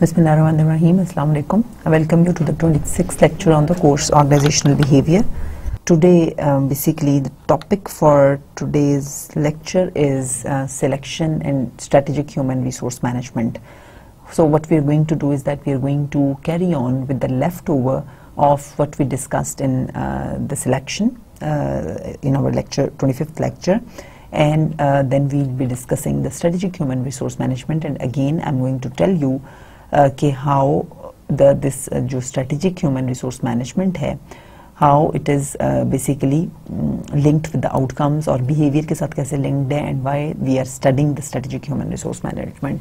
Bismillahirrahmanirrahim. Assalamu alaikum. I welcome you to the 26th lecture on the course Organizational Behavior. Today, um, basically, the topic for today's lecture is uh, selection and strategic human resource management. So, what we are going to do is that we are going to carry on with the leftover of what we discussed in uh, the selection uh, in our lecture, 25th lecture and uh, then we'll be discussing the strategic human resource management and again I'm going to tell you कि the this uh, जो strategic human resource management है how it is basically basically with the outcomes और behaviour के साथ कैसे linked है and why we are studying the strategic human resource management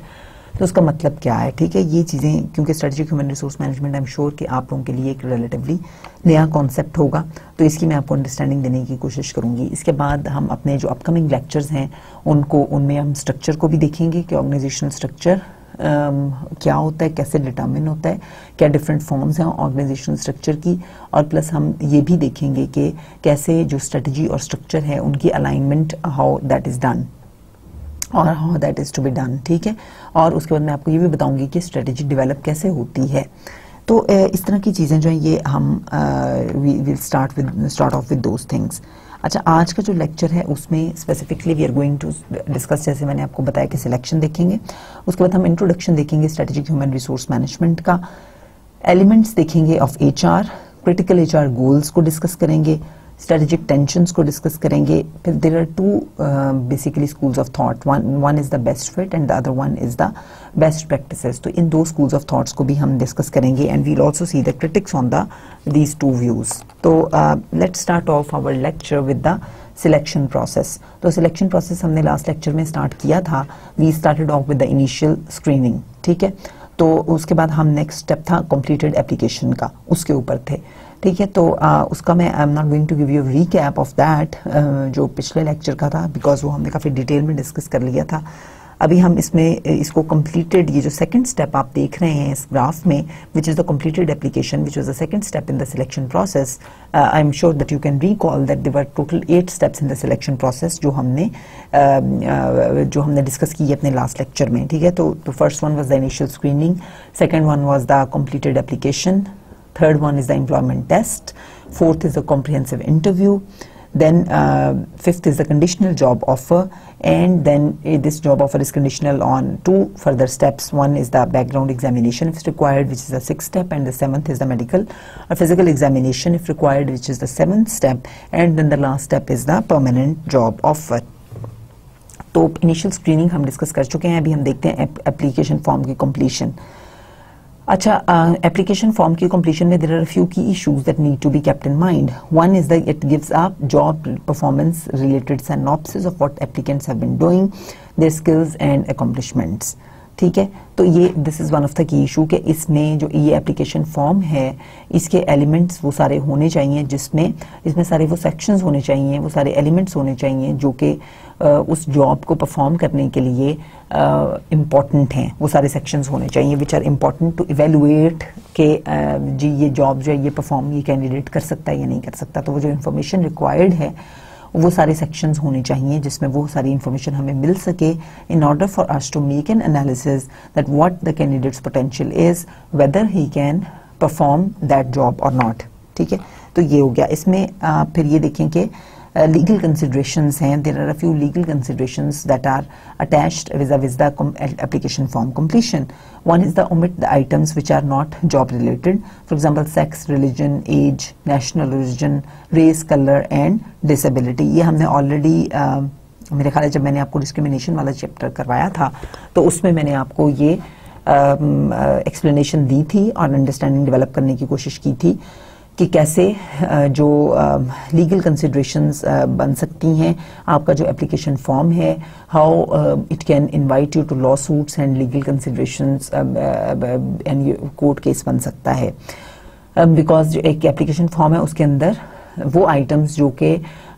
तो उसका मतलब क्या है? ठीक है ये चीज़ें क्योंकि strategic human resource management I am sure कि आप लोगों के लिए एक रिलेटिवली नया कॉन्सेप्ट होगा। तो इसकी मैं आपको अंडरस्टैंडिंग देने की कोशिश करूँगी। इसके बाद हम अपने जो अपकमिंग लेक्चर्स हैं उनको उनमें हम स्ट्रक्चर को भी देखेंगे कि ऑर्गेनाइजेशनल स्ट्रक्चर क्या होता है, कैसे डिटर्मिन होता है, क्या डिफरेंट फॉर्म्स हैं ऑर्गेनाइजेशन स्ट्रक्चर की, और प्लस हम ये भी देखेंगे कि कैसे जो स्ट्रेटजी और स्ट्रक्चर है, उनकी alignment how that is done और how that is to be done ठीक है? और उसके बाद मैं आपको ये भी बताऊँगी कि स्ट्रेटजी डेवलप कैसे होती है। तो इस तरह की चीज़ें जो हैं, ये हम will start with start off with those things अच्छा आज का जो लेक्चर है, उसमें specifically we are going to discuss जैसे मैंने आपको बताया कि सिलेक्शन देखेंगे। उसके बाद हम इंट्रोडक्शन देखेंगे स्ट्रेटेजिक ह्यूमन रिसोर्स मैनेजमेंट का। एलिमेंट्स देखेंगे of H R critical H R goals को डिस्कस करेंगे। स्ट्रेटेजिक टेंशंस को डिस्कस करेंगे। फिर there are two basically schools of thought one one is the best fit and the other one is the best practices तो इन दो schools of thoughts को भी हम डिस्कस करेंगे and we'll also see the critics on the these two views तो let start off our lecture with the selection process तो selection process हमने लास्ट लेक्चर में स्टार्ट किया था। We started off with the initial screening ठीक है? तो उसके बाद हम नेक्स्ट स्टेप था कंप्लीटेड एप्लीकेशन का। उसके ऊपर थे। ठीक है तो आ, उसका मैं I am not going to give you recap of that जो पिछले लेक्चर का था बिकॉज़ वो हमने काफ़ी डिटेल में डिस्कस कर लिया था। अभी हम इसमें इसको कंप्लीटेड ये जो सेकंड स्टेप आप देख रहे हैं इस ग्राफ में which is the completed application which is the second step in the selection process I am sure that you can recall that there are total eight steps in the selection process जो हमने जो हमने discuss की अपने last lecture में ठीक है? तो first one was the initial screening second one was the completed application third one is the employment test, fourth is the comprehensive interview, then uh, fifth is the conditional job offer and then uh, this job offer is conditional on two further steps one is the background examination if it's required which is the sixth step and the seventh is the medical or physical examination if required which is the seventh step and then the last step is the permanent job offer तो initial screening हम discuss कर चुके हैं अभी हम देखते हैं application form की कंप्लीशन अच्छा एप्लीकेशन फॉर्म की कंप्लीशन में there are few key issues that need to be kept in mind one is the it gives a job performance related synopsis of what applicants have been doing, their skills and accomplishments. ठीक है? तो ये this is one of the key issue कि इसमें जो ये application form है, इसके एलिमेंट्स वो सारे होने चाहिए, जिसमें, इसमें सारे वो सेक्शंस होने चाहिए, वो सारे एलिमेंट्स होने चाहिए जो कि उस जॉब को परफॉर्म करने के लिए इंपॉर्टेंट हैं। वो सारे सेक्शंस होने चाहिए which are important to evaluate के जी, ये जॉब जो है, ये परफॉर्म ये कैंडिडेट कर सकता है या नहीं कर सकता। तो वो जो इन्फॉर्मेशन रिक्वायर्ड है वो सारे सेक्शंस होने चाहिए जिसमें वो सारी इंफॉर्मेशन हमें मिल सके in order for us to make an analysis that what the candidate's potential is whether he can perform that job और नॉट ठीक है? तो ये हो गया। इसमें आ, फिर ये देखें कि legal considerations हैं there are a few legal considerations that are attached vis-a-vis the application form completion one is the omit the items which are not job related for example sex religion age national origin race color and disability ये हमने already uh, मेरे ख्याल है जब मैंने आपको discrimination वाला chapter करवाया था तो उसमें मैंने आपको ये एक्सप्लेनेशन uh, दी थी और अंडरस्टैंडिंग डेवलप करने की कोशिश की थी कि कैसे जो लीगल कंसिड्रेशंस बन सकती हैं, आपका जो एप्लीकेशन फॉर्म है how it can invite you to lawsuits and legal considerations and court case बन सकता है। बिकॉज़ एक एप्लीकेशन फॉर्म है, उसके अंदर वो आइटम्स जो कि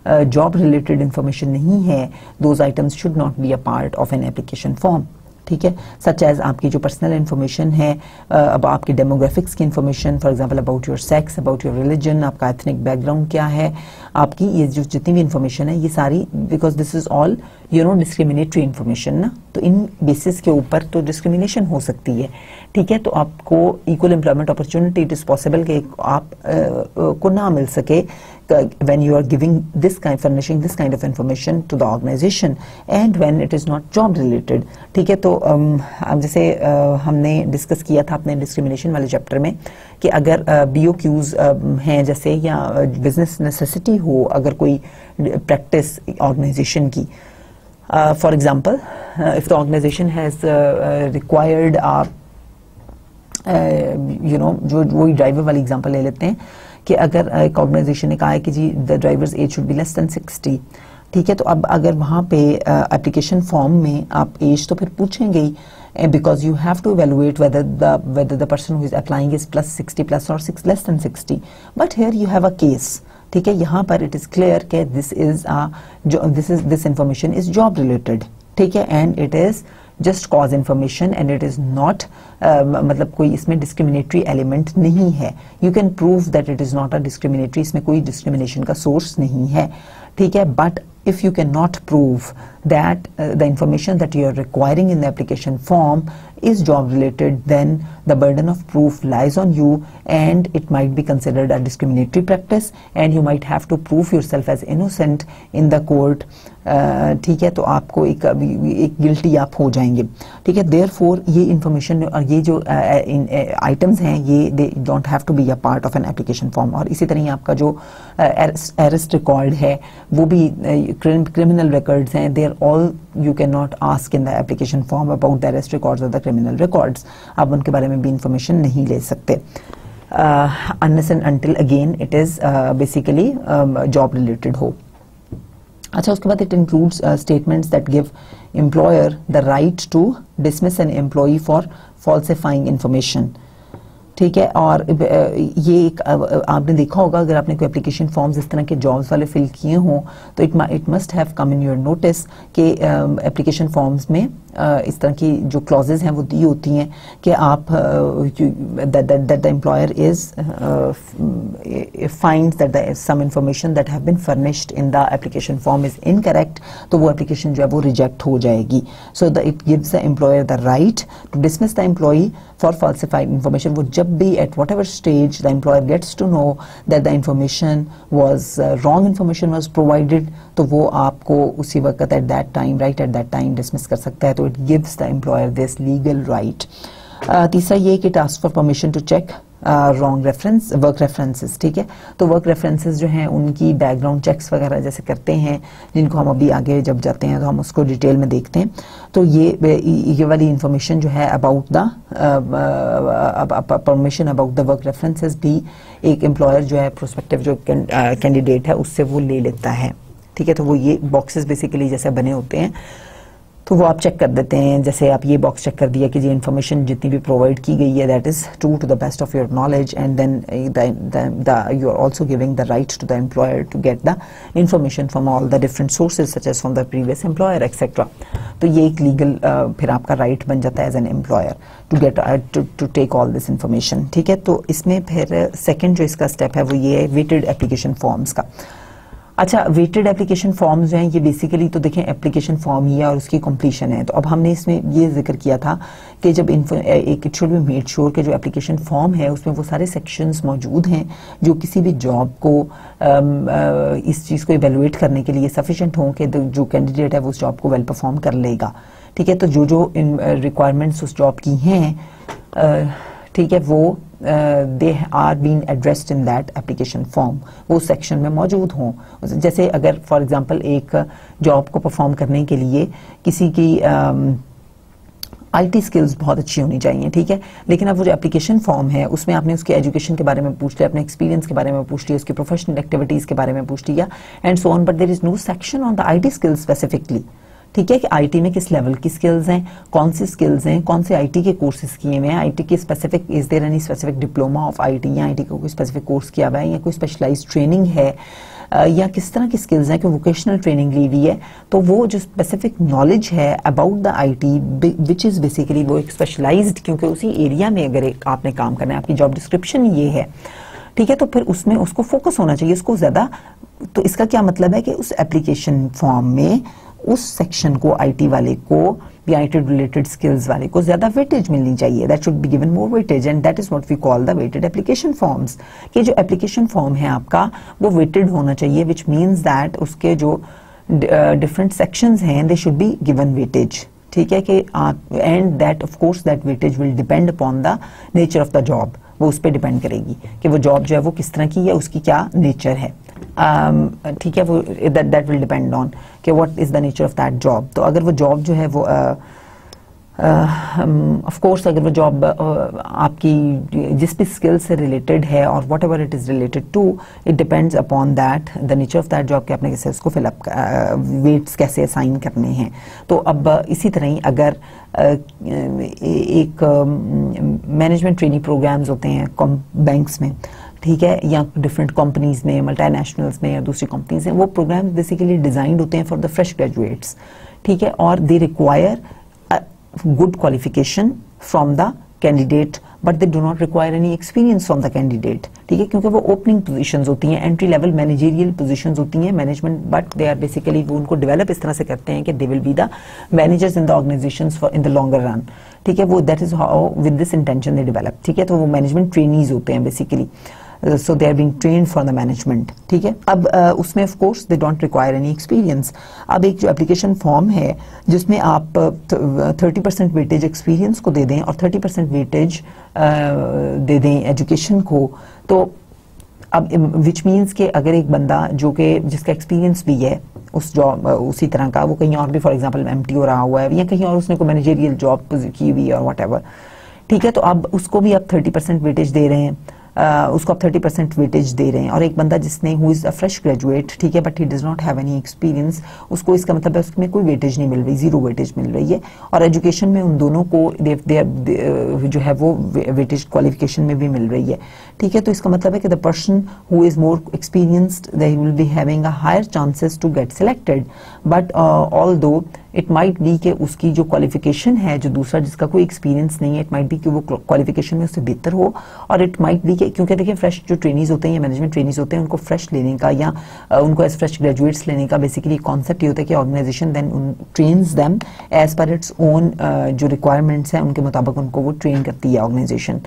जॉब रिलेटेड इंफॉर्मेशन नहीं है those items should not be a part of an application form ठीक है? सच एज आपकी जो पर्सनल इन्फॉर्मेशन है अब आपके डेमोग्राफिक्स की information for example about your sex about your religion आपका एथनिक बैकग्राउंड क्या है, आपकी ये जो जितनी भी इन्फॉर्मेशन है, ये सारी because this is all you know discriminatory information ना तो इन बेसिस के ऊपर तो डिस्क्रिमिनेशन हो सकती है। ठीक है तो आपको equal employment opportunity it is possible कि आप uh, को ना मिल सके when you are giving this kind furnishing this kind of information to the organization and when it is not job related ठीक है तो um, जैसे uh, हमने डिस्कस किया था अपने डिस्क्रिमिनेशन वाले चैप्टर में कि अगर बी ओ क्यूज हैं जैसे या बिज़नेस नेसेसिटी हो अगर कोई प्रैक्टिस ऑर्गेनाइजेशन की for example if the organization has required you know जो वही ड्राइवर वाली एग्जांपल ले लेते हैं कि अगर एक ऑर्गेनाइजेशन ने कहा है कि जी the drivers age should be less than 60 ठीक है? तो अब अगर वहाँ पे एप्लीकेशन uh, फॉर्म में आप एज तो फिर पूछेंगे ही because you have to evaluate whether the whether the person who is applying is plus 60 plus or six less than 60 but here you have a case. ठीक है, यहाँ पर इट इज़ क्लियर के this is this is this information is job related ठीक है and it is just cause information and it is not मतलब कोई इसमें डिस्क्रिमिनेटरी एलिमेंट नहीं है। You can prove that it is not a discriminatory इसमें कोई डिस्क्रिमिनेशन का सोर्स नहीं है। ठीक है but if you cannot prove that uh, the information that you are requiring in the application form is job related then the burden of proof lies on you and it might be considered a discriminatory practice and you might have to prove yourself as innocent in the court ठीक है तो आपको एक एक guilty आप हो जाएँगे। ठीक है देयर फोर ये इन्फॉर्मेशन और ये जो आइटम्स हैं, ये they don't have to be a part of an application form और इसी तरह ही आपका जो अरेस्ट रिकॉर्ड है, वो भी क्रिमिनल रिकॉर्ड्स हैं। There all you can not ask in the application form about the arrest records और द क्रिमिनल रिकॉर्ड्स आप उनके बारे में भी इंफॉर्मेशन नहीं ले सकते। Unless and until again it is basically job related हो। अच्छा उसके बाद it includes statements that give employer the right to dismiss an employee for falsifying information ठीक है, और ये एक आपने देखा होगा, अगर आपने कोई एप्लीकेशन फॉर्म्स इस तरह के जॉब्स वाले फिल किए हों तो it it must have come in your notice कि एप्लीकेशन फॉर्म्स में इस तरह की जो क्लॉजेज हैं, वो दी होती हैं कि आप that the employer is find that some information that have been furnished in the application form is incorrect तो वो एप्लीकेशन जो है वो रिजेक्ट हो जाएगी। So the it gives the employer the right to dismiss the employee for falsified information वो जब भी at whatever stage the employer gets to know that the was was wrong information was provided तो वो आपको उसी वक्त at that time right at that time dismiss कर सकता है। तो it gives the employer this legal right. Uh, तीसरा ये कि asks for permission to check wrong reference work references ठीक है तो वर्क रेफरेंसेस जो हैं उनकी बैकग्राउंड चेक्स वगैरह जैसे करते हैं जिनको हम अभी आगे जब जाते हैं तो हम उसको डिटेल में देखते हैं। तो ये ये वाली इंफॉर्मेशन जो है about the permission about the work references भी एक एम्प्लॉयर जो है प्रोस्पेक्टिव जो कैंडिडेट है उससे वो ले लेता है। ठीक है तो वो ये बॉक्सेस बेसिकली जैसे बने होते हैं। तो वो आप चेक कर देते हैं। जैसे आप ये बॉक्स चेक कर दिया कि ये इन्फॉर्मेशन जितनी भी प्रोवाइड की गई है that is true to the best of your knowledge and then you are also giving the right to the employer to get the information from all the different sources such as from the previous employer etcetera तो ये एक legal uh, फिर आपका right बन जाता है as an employer to get to take all this information ठीक है? तो इसमें फिर सेकेंड जो इसका स्टेप है वो ये है वेटेड एप्लीकेशन फॉर्म्स का। अच्छा वेटेड एप्लीकेशन फॉर्म जो हैं, ये बेसिकली तो देखें एप्लीकेशन फॉर्म ही है और उसकी कंप्लीशन है। तो अब हमने इसमें ये ज़िक्र किया था कि जब एक it should be made sure के जो एप्लीकेशन फॉर्म है, उसमें वो सारे सेक्शंस मौजूद हैं जो किसी भी जॉब को इस चीज़ को इवेलुएट करने के लिए सफिशेंट हों कि जो कैंडिडेट है वो उस जॉब को वेल परफॉर्म कर लेगा। ठीक है? तो जो जो रिक्वायरमेंट्स उस जॉब की हैं ठीक है, वो they are been addressed in that application form वो सेक्शन में मौजूद हों। जैसे अगर फॉर एग्जांपल एक जॉब को परफॉर्म करने के लिए किसी की आईटी स्किल्स बहुत अच्छी होनी चाहिए, ठीक है? लेकिन अब वो जो एप्लीकेशन फॉर्म है, उसमें आपने उसके एजुकेशन के बारे में पूछ लिया, अपने एक्सपीरियंस के बारे में पूछ लिया, उसकी प्रोफेशनल एक्टिविटीज़ के बारे में पूछ लिया and so on but there is no section on the IT skills specifically ठीक है कि आईटी में किस लेवल की स्किल्स हैं, कौन सी स्किल्स हैं, कौन से आईटी के कोर्सेज किए हुए हैं आईटी के specific is there any specific diploma of IT या आईटी का कोई स्पेसिफिक कोर्स किया हुआ है या कोई स्पेशलाइज ट्रेनिंग है या किस तरह की स्किल्स हैं कि वोकेशनल ट्रेनिंग ली हुई है तो वो जो स्पेसिफिक नॉलेज है about the IT which is basically वो एक स्पेशलाइज्ड क्योंकि उसी एरिया में अगर आपने काम करना है, आपकी जॉब डिस्क्रिप्शन ये है, ठीक है तो फिर उसमें उसको फोकस होना चाहिए, उसको ज़्यादा तो इसका क्या मतलब है कि उस एप्लीकेशन फॉर्म में उस सेक्शन को आईटी वाले को, या आईटी रिलेटेड स्किल्स वाले को ज़्यादा वेटेज मिलनी चाहिए। That should be given more weightage and that is what we call the weighted application forms कि जो एप्लीकेशन फॉर्म है आपका, वो वेटेड होना चाहिए विच मीन्स दैट उसके जो डिफरेंट सेक्शंस हैं they should be given weightage ठीक है कि and that of course that weightage will depend upon the nature of the job वो उस पर डिपेंड करेगी कि वो जॉब जो है वो किस तरह की है उसकी क्या नेचर है। Um, ठीक है वो that that will depend on कि what is the nature of that job तो अगर वो जॉब जो है वो uh, of uh, course um, अगर वो जॉब uh, आपकी जिस भी स्किल से रिलेटेड है और whatever it is related to it depends upon that the nature of that job के आपने कैसे उसको फिलअप वेट्स कैसे असाइन करने हैं। तो अब uh, इसी तरह ही अगर uh, एक मैनेजमेंट ट्रेनिंग प्रोग्राम्स होते हैं बैंक्स में ठीक है या डिफरेंट कंपनीज़ में मल्टीनेशनल्स में या दूसरी कंपनीज़ में वो प्रोग्राम्स बेसिकली डिजाइंड होते हैं फॉर द फ्रेश ग्रेजुएट्स ठीक है और they require good qualification from the candidate but they do not require any experience from the candidate ठीक है? क्योंकि वो ओपनिंग पोजीशंस होती हैं एंट्री लेवल मैनेजेरियल पोजीशंस होती हैं management but they are basically वो उनको डेवलप इस तरह से करते हैं कि they will be the managers in the for in the longer run ठीक है? वो that is how with this intention they develop ठीक है? तो वो मैनेजमेंट ट्रेनीज होते हैं basically so they are being train for the management ठीक है? अब uh, उसमें of course they don't require any experience अब एक जो एप्लीकेशन फॉर्म है जिसमें आप थर्टी परसेंट वेटेज एक्सपीरियंस को दे दें और थर्टी परसेंट वेटेज दे दें एजुकेशन को तो अब विच मीन्स के अगर एक बंदा जो कि जिसका एक्सपीरियंस भी है उस जॉब uh, उसी तरह का वो कहीं और भी फॉर एग्जांपल एम टी रहा हुआ है या कहीं और उसने कोई मैनेजेरियल जॉब की हुई है और वट ठीक है? तो अब उसको भी आप थर्टी परसेंट वेटेज दे रहे हैं। उसको आप थर्टी परसेंट वेटेज दे रहे हैं। और एक बंदा जिसने who is a fresh graduate ठीक है but he does not have any experience उसको इसका मतलब है उसमें कोई वेटेज नहीं मिल रही ज़ीरो वेटेज मिल रही है। और एजुकेशन में उन दोनों को दे, दे, दे, जो है वो वेटेज क्वालिफिकेशन में भी मिल रही है। ठीक है तो इसका मतलब है कि the person who is more experienced they will be having a higher chances to get selected but although it might be कि उसकी जो क्वालिफिकेशन है जो दूसरा जिसका कोई एक्सपीरियंस नहीं है इट माइट बी कि वो क्वालिफिकेशन में उससे बेहतर हो और इट माइट बी क्योंकि देखिए फ्रेश जो ट्रेनिंग होते हैं, या मैनेजमेंट ट्रेनिंग होते हैं, उनको फ्रेश लेने का या उनको एज फ्रेश ग्रेजुएट्स लेने का बेसिकली कॉन्सेप्ट ये होता है कि organization then train them as per its own जो रिक्वायरमेंट्स हैं, उनके मुताबिक उनको वो ट्रेन करती है ऑर्गेनाइजेशन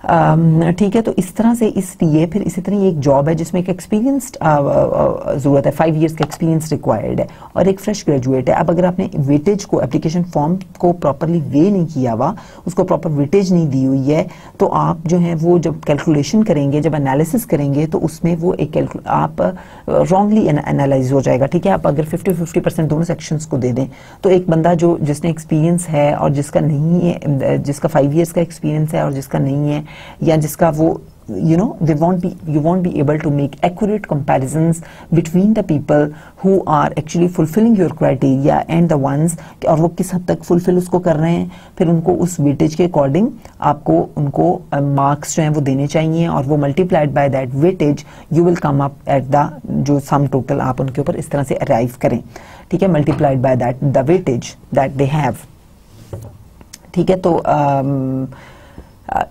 ठीक है तो इस तरह से इसलिए फिर इसी तरह एक जॉब है जिसमें एक एक्सपीरियंस ज़रूरत है फाइव इयर्स का एक्सपीरियंस रिक्वायर्ड है और एक फ्रेश ग्रेजुएट है। अब अगर आपने वेटेज को एप्लीकेशन फॉर्म को प्रॉपरली वे नहीं किया हुआ, उसको प्रॉपर वेटेज नहीं दी हुई है तो आप जो है वो जब कैलकुलेशन करेंगे, जब एनालिसिस करेंगे तो उसमें वो एक आप रॉन्गली एनालाइज हो जाएगा। ठीक है, आप अगर फिफ्टी फिफ्टी परसेंट दोनों सेक्शंस को दे दें तो एक बंदा जो, जिसने एक्सपीरियंस है और जिसका नहीं है, जिसका फाइव ईयर्स का एक्सपीरियंस है और जिसका नहीं है या जिसका वो you know they won't be you won't be able to make accurate comparisons between the people who are actually fulfilling your criteria and the ones और वो किस हद तक फुलफिल उसको कर रहे हैं। फिर उनको उस वेटेज के अकॉर्डिंग आपको उनको मार्क्स uh, जो हैं वो देने चाहिए और वो multiplied by that weightage you will come up at the जो सम टोटल आप उनके ऊपर इस तरह से अराइव करें। ठीक है? Multiplied by that the weightage that they have ठीक है? तो um,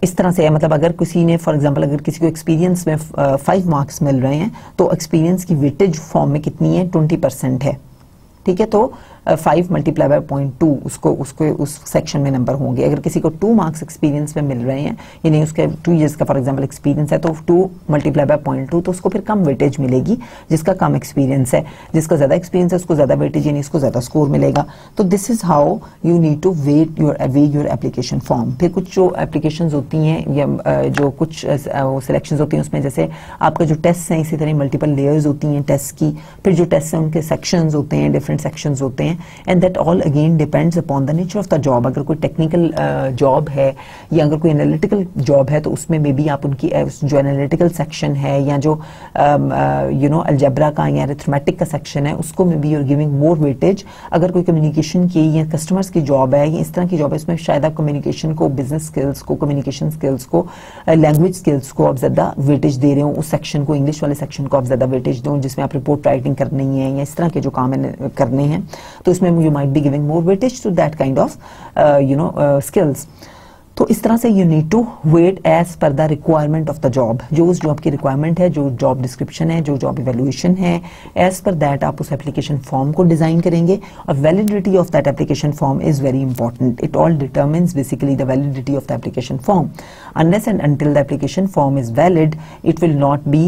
इस तरह से है। मतलब अगर किसी ने फॉर एग्जांपल अगर किसी को एक्सपीरियंस में फाइव मार्क्स मिल रहे हैं तो एक्सपीरियंस की वेटेज फॉर्म में कितनी है? ट्वेंटी परसेंट है। ठीक है? तो five multiply by point two उसको उसको, उस सेक्शन में नंबर होंगे। अगर किसी को टू मार्क्स एक्सपीरियंस में मिल रहे हैं, यानी उसके टू ईयर्स का फॉर एग्जांपल एक्सपीरियंस है तो two multiply by point two तो उसको फिर कम वेटेज मिलेगी, जिसका कम एक्सपीरियंस है। जिसका ज़्यादा एक्सपीरियंस है, उसको ज़्यादा वेटेज यानी उसको ज़्यादा स्कोर मिलेगा। तो this is how you need to weight your way your application form फिर कुछ जो एप्लीकेशन होती हैं, या जो कुछ सिलेक्शन होती हैं, उसमें जैसे आपका जो टेस्ट हैं, इसी तरह मल्टीपल लेयर्स होती हैं टेस्ट की। फिर जो टेस्ट हैं, उनके सेक्शन होते हैं डिफरेंट सेक्शन होते हैं। And that all again depends upon the nature of the job अगर कोई टेक्निकल जॉब uh, है या अगर कोई एनालिटिकल जॉब है तो उसमें मे बी आप उनकी uh, जो एनालिटिकल सेक्शन है या जो यू नो अल्जबरा का या अरिथमेटिक का सेक्शन है उसको may be you're giving more weightage अगर कोई कम्युनिकेशन की या कस्टमर्स की जॉब है या इस तरह की जॉब है इसमें शायद आप कम्युनिकेशन को बिज़नेस स्किल्स को कम्युनिकेशन स्किल्स को लैंग्वेज uh, स्किल्स को आप ज़्यादा वेटेज दे रहे हो उस सेक्शन को इंग्लिश वाले सेक्शन को आप ज़्यादा वेटेज दो जिसमें आप रिपोर्ट राइटिंग करनी है या इस तरह के जो काम करने हैं। तो इसमें you might be giving more weightage to that kind of you know skills तो इस तरह से you need to weight as per the requirement of the job जो उस जॉब की रिक्वायरमेंट है, जो जॉब डिस्क्रिप्शन है, जो जॉब इवेल्युएशन है एज पर दैट आप उस एप्लीकेशन फॉर्म को डिज़ाइन करेंगे। और validity of that application form is very important it all determines basically the validity of the application form unless and until the application form is valid it will not be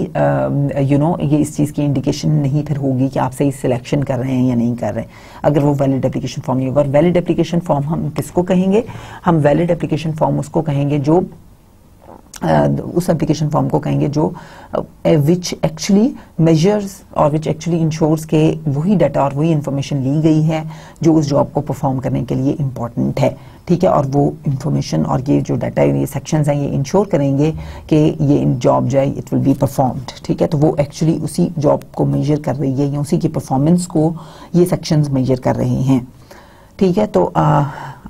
you know ये इस चीज़ की indication नहीं फिर होगी कि आप सही selection कर रहे हैं या नहीं कर रहे हैं। अगर वो वैलिड एप्लीकेशन फॉर्म नहीं होगा। वैलिड एप्लीकेशन फॉर्म हम किसको कहेंगे? हम वैलिड एप्लीकेशन फॉर्म उसको कहेंगे जो उस एप्लीकेशन फॉर्म को कहेंगे जो विच एक्चुअली मेजर्स और विच एक्चुअली इंश्योर्स के वही डाटा और वही इंफॉर्मेशन ली गई है जो उस जॉब को परफॉर्म करने के लिए इंपॉर्टेंट है। ठीक है? और वो इंफॉर्मेशन और ये जो डाटा ये सेक्शंस हैं, ये इंश्योर करेंगे कि ये जॉब जो है इट विल बी परफॉर्म्ड ठीक है? तो वो एक्चुअली उसी जॉब को मेजर कर रही है या उसी की परफॉर्मेंस को ये सेक्शंस मेजर कर रहे हैं। ठीक है तो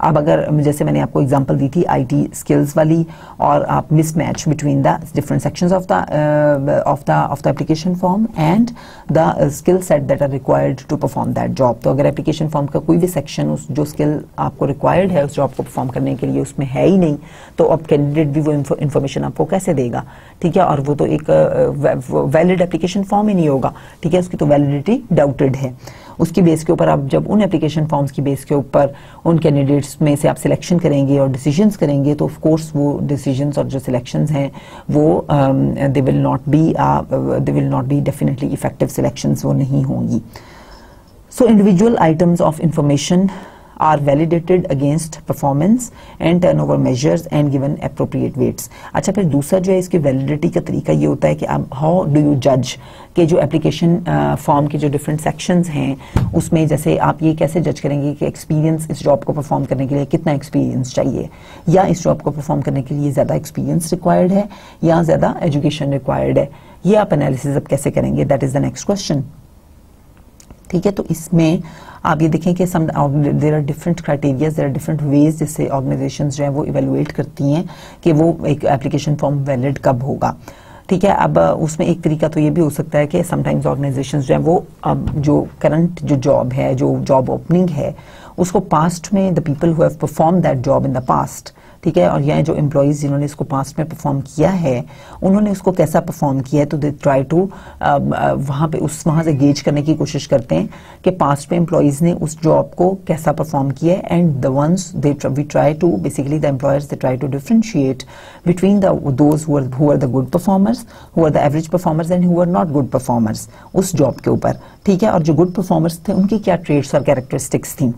अब अगर जैसे मैंने आपको एग्जांपल दी थी आईटी स्किल्स वाली और आप mismatch between the different sections of the of the of the application form and the skill set that are required to perform that job तो अगर एप्लीकेशन फॉर्म का कोई भी सेक्शन उस, जो स्किल आपको रिक्वायर्ड है उस जॉब को परफॉर्म करने के लिए उसमें है ही नहीं तो अब कैंडिडेट भी वो इन्फॉर्मेशन आपको कैसे देगा? ठीक है, और वो तो एक वैलिड एप्लीकेशन फॉर्म ही नहीं होगा। ठीक है, उसकी तो वैलिडिटी डाउटेड है। उसकी बेस के ऊपर आप जब उन एप्लीकेशन फॉर्म्स की बेस के ऊपर उन कैंडिडेट्स में से आप सिलेक्शन करेंगे और डिसीजंस करेंगे तो ऑफकोर्स वो डिसीजंस और जो सिलेक्शंस हैं, वो they will not be they will not be definitely effective selections वो नहीं होंगी। So individual items of information are validated against performance and turnover measures and given appropriate weights. अच्छा फिर दूसरा जो है, इसकी वैलिडिटी का तरीका ये होता है कि आप हाउ डू यू जज के जो एप्लीकेशन फॉर्म के जो डिफरेंट सेक्शंस हैं, उसमें जैसे आप ये कैसे जज करेंगे कि एक्सपीरियंस इस जॉब को परफॉर्म करने के लिए कितना एक्सपीरियंस चाहिए? या इस जॉब को परफॉर्म करने के लिए ज़्यादा एक्सपीरियंस रिक्वायर्ड है या ज़्यादा एजुकेशन रिक्वायर्ड है? ये आप एनालिसिस अब कैसे करेंगे? That is the next question ठीक है तो इसमें आप ये देखें कि some there are different criterias there are different ways जिससे ऑर्गेनाइजेशन जो है वो इवेलुएट करती हैं कि वो एक एप्लीकेशन फॉर्म वैलिड कब होगा। ठीक है, अब उसमें एक तरीका तो ये भी हो सकता है कि समटाइम्स ऑर्गेनाइजेशन जो है वो, अब, जो करंट जो जॉब है, जो जॉब ओपनिंग है, उसको पास्ट में the people who have perform that job in the past ठीक है, और यहाँ जो एम्प्लॉयज़ जिन्होंने इसको पास्ट में परफॉर्म किया है, उन्होंने उसको कैसा परफॉर्म किया है तो दे ट्राई टू वहाँ पे उस, वहाँ से गेज करने की कोशिश करते हैं कि पास्ट में एम्प्लॉयज़ ने उस जॉब को कैसा परफॉर्म किया है and the ones they we try to basically the employers they try to differentiate between the those who are the good performers who are the average performers and who are not good performers उस job के ऊपर, ठीक है? और जो good performers थे, उनकी क्या ट्रेड्स और कैरेक्टरिस्टिक्स थी?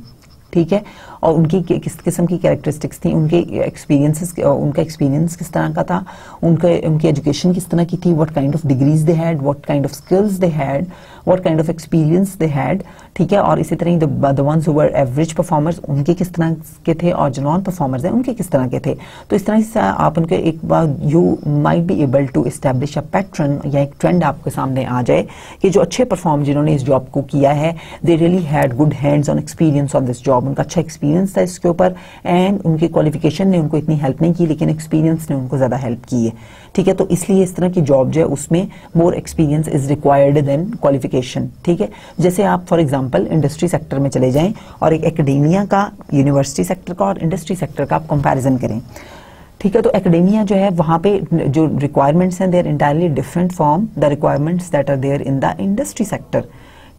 ठीक है? और उनकी किस किस्म की कैरेक्टरिस्टिक्स थी, उनके एक्सपीरियंसेस उनका एक्सपीरियंस किस तरह का था, उनके, उनकी एजुकेशन किस तरह की थी what kind of degrees they had what kind of skills they had what kind of experience they had ठीक है? और इसी तरह the ones who were average performers उनके किस तरह के थे और जो नॉन परफॉर्मर्स हैं, उनके किस तरह के थे? तो इस तरह से आप उनके एक बार you might be able to establish a pattern या एक ट्रेंड आपके सामने आ जाए कि जो अच्छे परफॉर्म जिन्होंने इस जॉब को किया है they really had good hands on experience on this job उनका अच्छा एक्सपीरियंस था इसके ऊपर एंड उनकी क्वालिफिकेशन ने उनको इतनी हेल्प नहीं की, लेकिन एक्सपीरियंस ने उनको ज़्यादा हेल्प की है। ठीक है तो इसलिए इस तरह की जॉब जो है, उसमें more experience is required than qualification ठीक है, जैसे आप फॉर एग्ज़ाम्पल इंडस्ट्री सेक्टर में चले जाएँ, और एक एकेडेमिया का यूनिवर्सिटी सेक्टर का और इंडस्ट्री सेक्टर का आप कंपेरिजन करें। ठीक है तो एकेडेमिया जो है, वहाँ पे जो रिक्वायरमेंट्स हैं there entirely different from the requirements that are there in the industry sector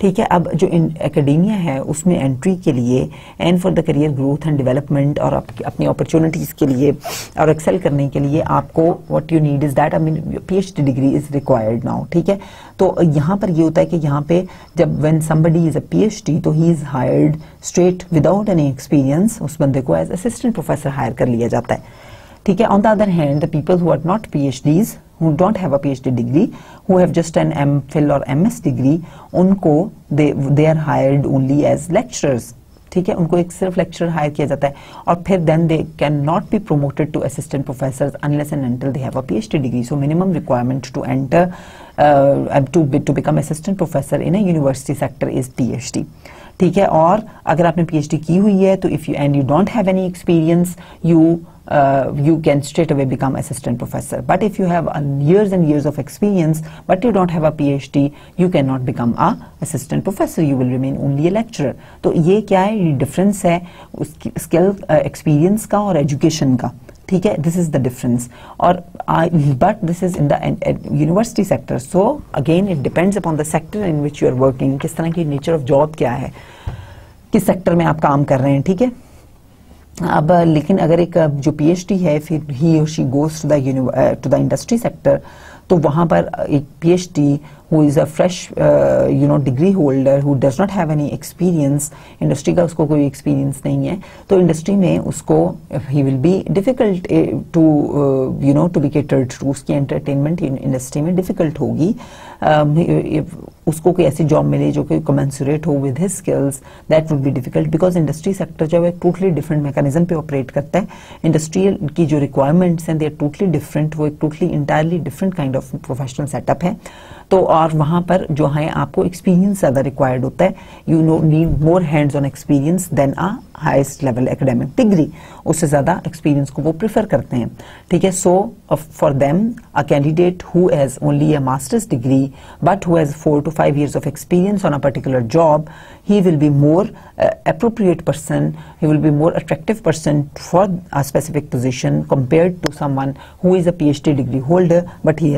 ठीक है अब जो एकेडेमिया है उसमें एंट्री के लिए and for the career growth and development और आप, अपनी अपॉर्चुनिटीज़ के लिए और एक्सेल करने के लिए आपको what you need is that I mean PhD degree is required now ठीक है? तो यहाँ पर ये होता है कि यहाँ पे जब when somebody is a PhD तो he is hired straight without any experience उस बंदे को एज असिस्टेंट प्रोफेसर हायर कर लिया जाता है। ठीक है? On the other hand the people who are not PhDs who don't have a PhD degree, who have just an MPhil or MS degree, उनको they they are hired only as lecturers. ठीक है? उनको एक सिर्फ़ lecture higher किया जाता है। और फिर then they can not be promoted to assistant professor unless and until they have a PhD degree so minimum requirement to enter to to become assistant professor in a university sector is PhD ठीक है? और अगर आपने PhD की हुई है तो if you and you don't have any experience you uh, you can straight away become assistant professor. But if you have uh, years and years of experience, but you don't have a PhD, you cannot become a assistant professor. You will remain only a lecturer. तो ये क्या है ये difference है skill experience का और education का ठीक है दिस इज़ द डिफरेंस और but this is in the university sector so again it depends upon the sector in which you are working किस तरह की नेचर ऑफ़ जॉब क्या है किस सेक्टर में आप काम कर रहे हैं ठीक है अब, लेकिन अगर एक जो पीएचडी है, फिर ही और she goes to the to the industry sector तो वहाँ पर एक PhD who is a fresh uh, you know degree holder who does not have any experience industry का उसको कोई एक्सपीरियंस नहीं है तो इंडस्ट्री में उसको he will be difficult to you know to be catered to उसकी एंटरटेनमेंट इंडस्ट्री में डिफ़िकल्ट होगी। Uh, उसको कोई ऐसी जॉब मिले जो कि कमेंसुरेट हो with his skills that would be difficult because industry sector जो है टोटली डिफरेंट मैकेनिज्म पे ऑपरेट करता है। इंडस्ट्रियल की जो रिक्वायरमेंट्स हैं दे आर टोटली डिफरेंट वो एक totally entirely different kind of professional setup है। तो और वहाँ पर जो है आपको एक्सपीरियंस ज़्यादा रिक्वायर्ड होता है you know need more hands on experience than a highest level academic degree उससे ज़्यादा एक्सपीरियंस को वो प्रिफर करते हैं। ठीक है? So for them a candidate who has only a masters degree but who has four to five years of experience on a particular job he will be more appropriate person he will be more attractive person for a specific position compare to someone who is a P H D degree holder but he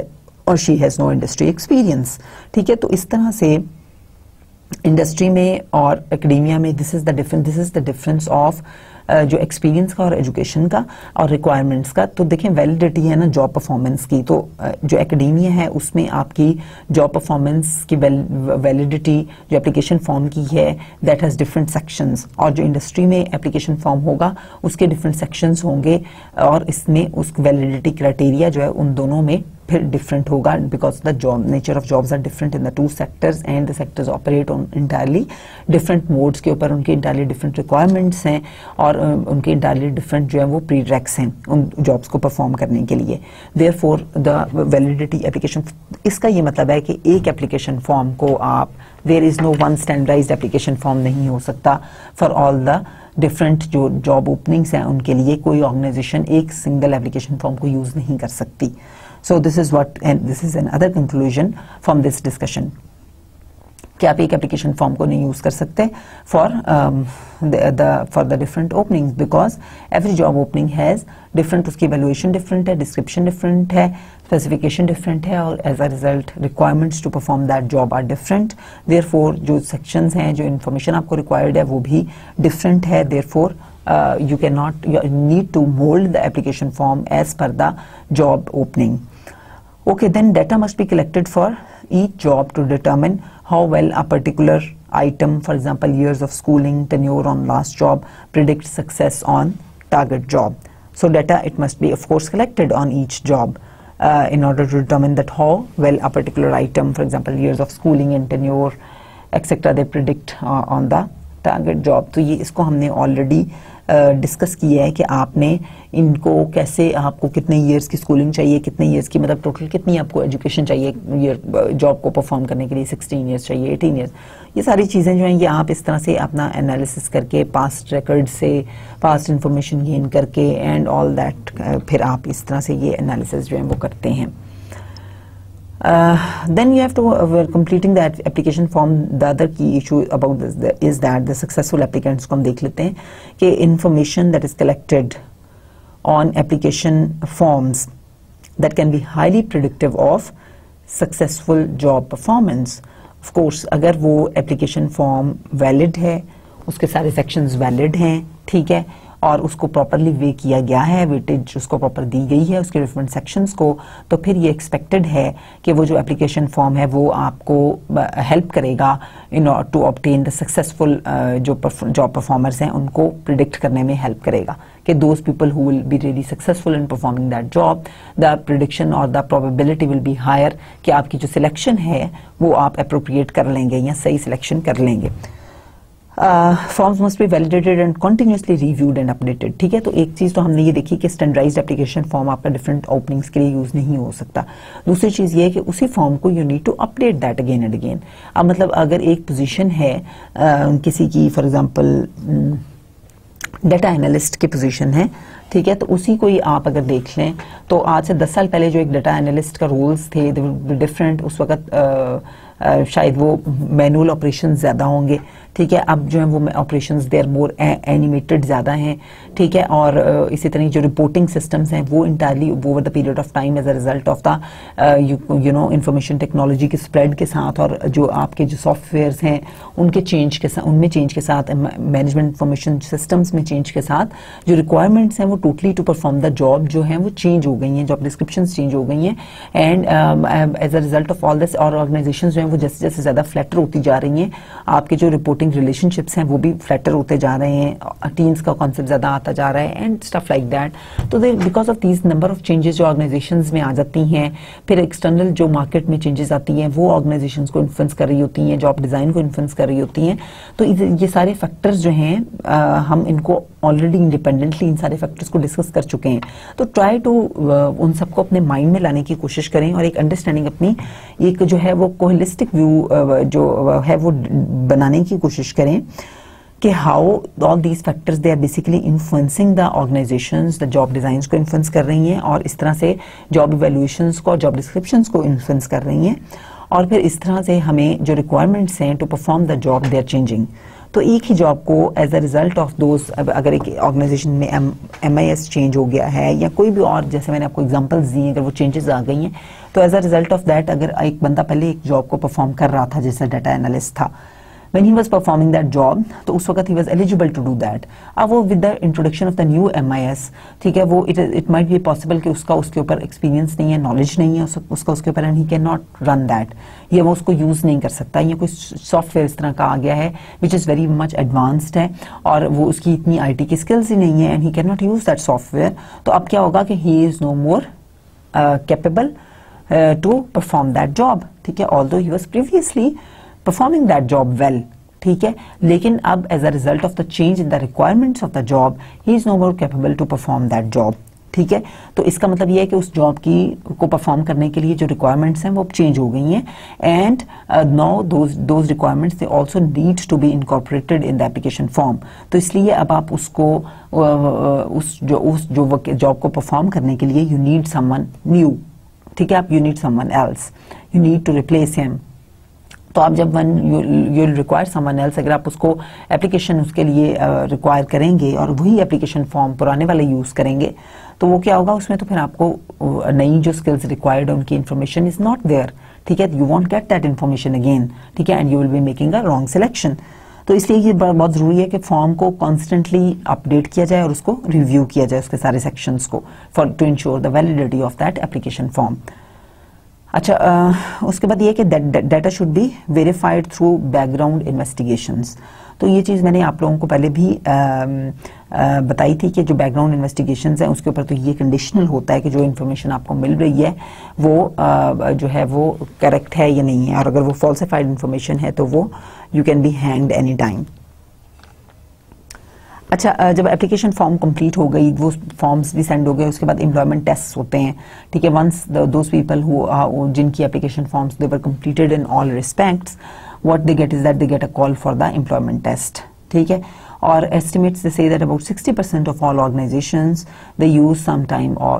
और she has no industry experience ठीक है तो इस तरह से industry में और academia में this is the difference this is the difference of जो एक्सपीरियंस का और एजुकेशन का और रिक्वायरमेंट्स का। तो देखें वैलिडिटी है ना जॉब परफॉर्मेंस की। तो uh, जो एकेडेमिया है उसमें आपकी जॉब परफॉर्मेंस की वैलिडिटी जो एप्लीकेशन फॉर्म की है दैट हैज़ डिफरेंट सेक्शंस और जो इंडस्ट्री में एप्लीकेशन फॉर्म होगा उसके डिफरेंट सेक्शंस होंगे और इसमें उस वैलिडिटी क्राइटेरिया जो है उन दोनों में फिर डिफरेंट होगा because the job nature of jobs are different in the two sectors and the sectors operate on entirely different modes के ऊपर उनके इंटायरली डिफरेंट रिक्वायरमेंट्स हैं और उनके इंटायरली डिफरेंट जो है वो प्री रेक्स हैं उन जॉब्स को परफॉर्म करने के लिए। There for the validity application इसका ये मतलब है कि एक एप्लीकेशन फॉर्म को आप there is no one standardize application form नहीं हो सकता फॉर ऑल द डिफरेंट जो जॉब ओपनिंग्स हैं उनके लिए कोई ऑर्गेनाइजेशन एक सिंगल एप्लीकेशन फॉर्म को यूज़ नहीं कर सकती। So this is what, and this is another conclusion from this discussion. कि आप एक एप्लीकेशन फॉर्म को नहीं यूज़ कर सकते for for the different opening because every job opening has different उसकी वैल्यूएशन डिफरेंट है डिस्क्रिप्शन डिफरेंट है स्पेसिफिकेशन डिफरेंट है और as a result requirements to perform that job are different therefore जो सेक्शंस हैं जो इन्फॉर्मेशन आपको रिक्वायर्ड है वो भी डिफरेंट है. Therefore you can not need to mould the application form as per the job opening Okay, then data must be collected for each job to determine how well a particular item, for example, years of schooling, tenure on last job, predicts success on target job. So data, it must be, of course, collected on each job uh, in order to determine that how well a particular item, for example, years of schooling and tenure, etc., they predict uh, on the target job. So ये इसको हमने already discuss किया है कि आपने इनको कैसे, आपको कितने ईयर्स की स्कूलिंग चाहिए, कितने ईयर्स की मतलब टोटल कितनी आपको एजुकेशन चाहिए जॉब को परफॉर्म करने के लिए सिक्सटीन ईयर्स चाहिए एटीन ईयर्स ये सारी चीज़ें जो हैं, ये आप इस तरह से अपना एनालिसिस करके पास्ट रिकॉर्ड से पास्ट इंफॉर्मेशन गेन करके एंड ऑल दैट फिर आप इस तरह से ये एनालिसिस जो है वो करते हैं। Uh, then you have to, uh, we're completing that application form, the other key issue about this the, is that the successful applicants को हम देख लेते हैं कि information that is collected on application forms that can be highly predictive of successful job performance. Of course, अगर वो application form valid है, उसके सारे sections valid हैं, ठीक है, और उसको प्रॉपरली वे किया गया है वेटेज उसको प्रॉपर दी गई है, उसके डिफरेंट सेक्शंस को तो फिर ये एक्सपेक्टेड है कि वो जो एप्लीकेशन फॉर्म है, वो आपको हेल्प करेगा in to obtain the successful जो जॉब परफॉर्मर्स हैं, उनको प्रिडिक्ट करने में हेल्प करेगा कि those people who will be really successful in performing that job the prediction और the probability will be higher कि आपकी जो सिलेक्शन है, वो आप अप्रोप्रिएट कर लेंगे या सही सिलेक्शन कर लेंगे। Forms must be validated and continuously reviewed and updated ठीक है? तो एक चीज़ तो हमने ये देखी कि स्टैंडर्डाइज्ड एप्लीकेशन फॉर्म आपका डिफरेंट ओपनिंग्स के लिए यूज़ नहीं हो सकता। दूसरी चीज़ ये है कि उसी फॉर्म को you need to update that again and again अब मतलब अगर एक पोजिशन है uh, किसी की फॉर एग्ज़ाम्पल डेटा एनालिस्ट की पोजीशन है ठीक है? तो उसी को ही आप अगर देख लें तो आज से दस साल पहले जो एक डाटा एनालिस्ट का रोल्स थे डिफरेंट उस वक्त शायद वो मैनुअल ऑपरेशन ज़्यादा होंगे। ठीक है, अब जो है वो ऑपरेशंस देर मोर एनिमेटेड ज़्यादा हैं, ठीक है, और इसी तरह जो रिपोर्टिंग सिस्टम्स हैं, वो entirely over the period of time as a result of the you know information technology के स्प्रेड के साथ और जो आपके जो सॉफ्टवेयर हैं, उनके चेंज के साथ, उनमें चेंज के साथ मैनेजमेंट इंफॉर्मेशन सिस्टम्स में चेंज के साथ, जो रिक्वायरमेंट्स हैं वो totally to perform the job जो है वो चेंज हो गई हैं जॉब डिस्क्रिप्शन चेंज हो गई हैं and as a result of all this और ऑर्गेनाइजेशन जो है वो जैसे जैसे ज़्यादा फ्लैटर होती जा रही हैं, आपके जो रिपोर्टिंग सपोर्टिंग रिलेशनशिप्स हैं, वो भी फ्लैटर होते जा रहे हैं टीम्स का कॉन्सेप्ट ज़्यादा आता जा रहा है एंड स्टफ़ लाइक दैट तो they because of these number of changes जो ऑर्गेनाइजेशन में आ जाती हैं, फिर एक्सटर्नल जो मार्केट में चेंजेस आती हैं, वो ऑर्गेनाइजेशन को इन्फ्लुएंस कर रही होती हैं जॉब डिज़ाइन को इन्फ्लुएंस कर रही होती हैं तो ये सारे फैक्टर्स जो हैं हम इनको ऑलरेडी इंडिपेंडेंटली इन सारे फैक्टर्स को डिस्कस कर चुके हैं। तो ट्राई टू उन सबको अपने माइंड में लाने की कोशिश करें, और एक अंडरस्टैंडिंग अपनी, एक जो है वो कोहलिस्टिक व्यू जो है वो बनाने की कोशिश करें कि how all these factors they are basically influencing the organisation the job design को इन्फ्लुएंस कर रही हैं और इस तरह से जॉब इवेल्युएशन को जॉब डिस्क्रिप्शन को इन्फ्लुएंस कर रही हैं और फिर इस तरह से हमें जो रिक्वायरमेंट्स हैं to perform the job they are changing तो एक ही जॉब को as a result of those अगर एक ऑर्गेनाइजेशन में एम आई एस चेंज हो गया है या कोई भी और जैसे मैंने आपको एग्जांपल्स दिए अगर वो चेंजेस आ गई हैं तो as a result of that अगर एक बंदा पहले एक जॉब को परफॉर्म कर रहा था जैसे डाटा एनालिस्ट था when he was performing that job तो उस वक्त he was eligible to do that. अब वो with the introduction of the new MIS ठीक है वो it, it might be possible कि उसका उसके ऊपर experience नहीं है knowledge है उस, उसका उसके ऊपर and he cannot run that. या वो उसको यूज़ नहीं कर सकता या कोई सॉफ्टवेयर इस तरह का आ गया है which is very much advanced है और वो उसकी इतनी IT की स्किल्स ही नहीं है and he can not use that software तो अब क्या होगा कि he is no more capable to perform that job ठीक है although he was previously performing that job well ठीक है? लेकिन अब as a result of the change in the requirements of the job he is no more capable to perform that job ठीक है? तो इसका मतलब यह है कि उस जॉब की को परफॉर्म करने के लिए जो रिक्वायरमेंट्स हैं वो चेंज हो गई हैं। And now those requirements they also needs to be incorporated in the application form तो इसलिए अब आप उसको uh, uh, उस जो उस जो जॉब को परफॉर्म करने के लिए यू नीड समवन न्यू ठीक है? आप you need someone else you need to replace him तो आप जब when you require someone else अगर आप उसको एप्लीकेशन उसके लिए रिक्वायर uh, करेंगे और वही एप्लीकेशन फॉर्म पुराने वाले यूज़ करेंगे तो वो क्या होगा? उसमें तो फिर आपको नई जो स्किल्स रिक्वायर्ड है उनकी इन्फॉर्मेशन इज़ नॉट देयर ठीक है? You won't get that information again ठीक है? And you will be making a wrong selection तो इसलिए ये बहुत ज़रूरी है कि फॉर्म को कॉन्स्टेंटली अपडेट किया जाए और उसको रिव्यू किया जाए उसके सारे सेक्शंस को for to ensure the validity of that application form अच्छा आ, उसके बाद ये कि data should be verified through background investigations तो ये चीज़ मैंने आप लोगों को पहले भी बताई थी कि जो बैकग्राउंड इन्वेस्टिगेशन है उसके ऊपर तो ये कंडीशनल होता है कि जो इन्फॉर्मेशन आपको मिल रही है वो आ, जो है वो करेक्ट है या नहीं है। और अगर वो फॉल्सिफाइड इन्फॉर्मेशन है तो वो you can be hanged any time अच्छा जब एप्लीकेशन फॉर्म कंप्लीट हो गई, वो फॉर्म्स भी सेंड हो गए, उसके बाद एम्प्लॉयमेंट टेस्ट होते हैं, ठीक है? वंस दोज पीपल हु जिनकी application forms they were completed in all respects what they get is that they get a call for the employment test ठीक है? और estimates they say that about 60% of all organizations, they use some time or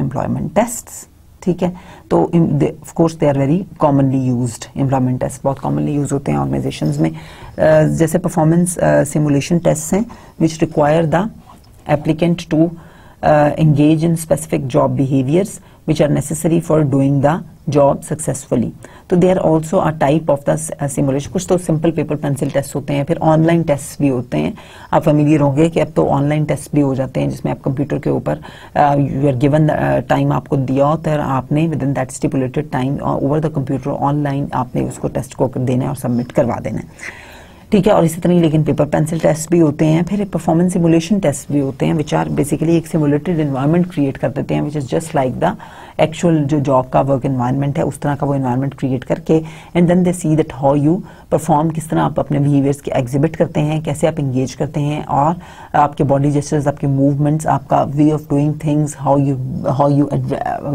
employment tests ठीक है? तो of course they are very commonly use employment test बहुत commonly use होते हैं organisation में। Uh, जैसे परफॉर्मेंस सिमुलेशन टेस्ट हैं which require the applicant to engage in specific job behaviors which are necessary for doing the job successfully. तो they are also a type of the simulation कुछ तो simple paper pencil test होते हैं, फिर online test भी होते हैं। आप फेमिलियर होंगे कि अब तो ऑनलाइन टेस्ट भी हो जाते हैं, जिसमें आप कंप्यूटर के ऊपर यू आर गिवन टाइम आपको दिया होता है आपने within that stipulated time over the computer online आपने उसको टेस्ट को देना है और सबमिट करवा देना है। ठीक है, और इसी तरह लेकिन पेपर पेंसिल टेस्ट भी होते हैं, फिर परफॉर्मेंस सिमुलेशन टेस्ट भी होते हैं विच आर बेसिकली एक सिमुलेटेड इन्वायरमेंट क्रिएट कर देते हैं which is just like the actual जो जॉब का वर्क इन्वायरमेंट है, उस तरह का वो इन्वायरमेंट क्रिएट करके and then they see that how you perform किस तरह आप अपने बिहेवियर्स के एग्जिबिट करते हैं, कैसे आप इंगेज करते हैं, और आपके बॉडी जेस्टर्स आपके मूवमेंट्स आपका way of doing things how you how you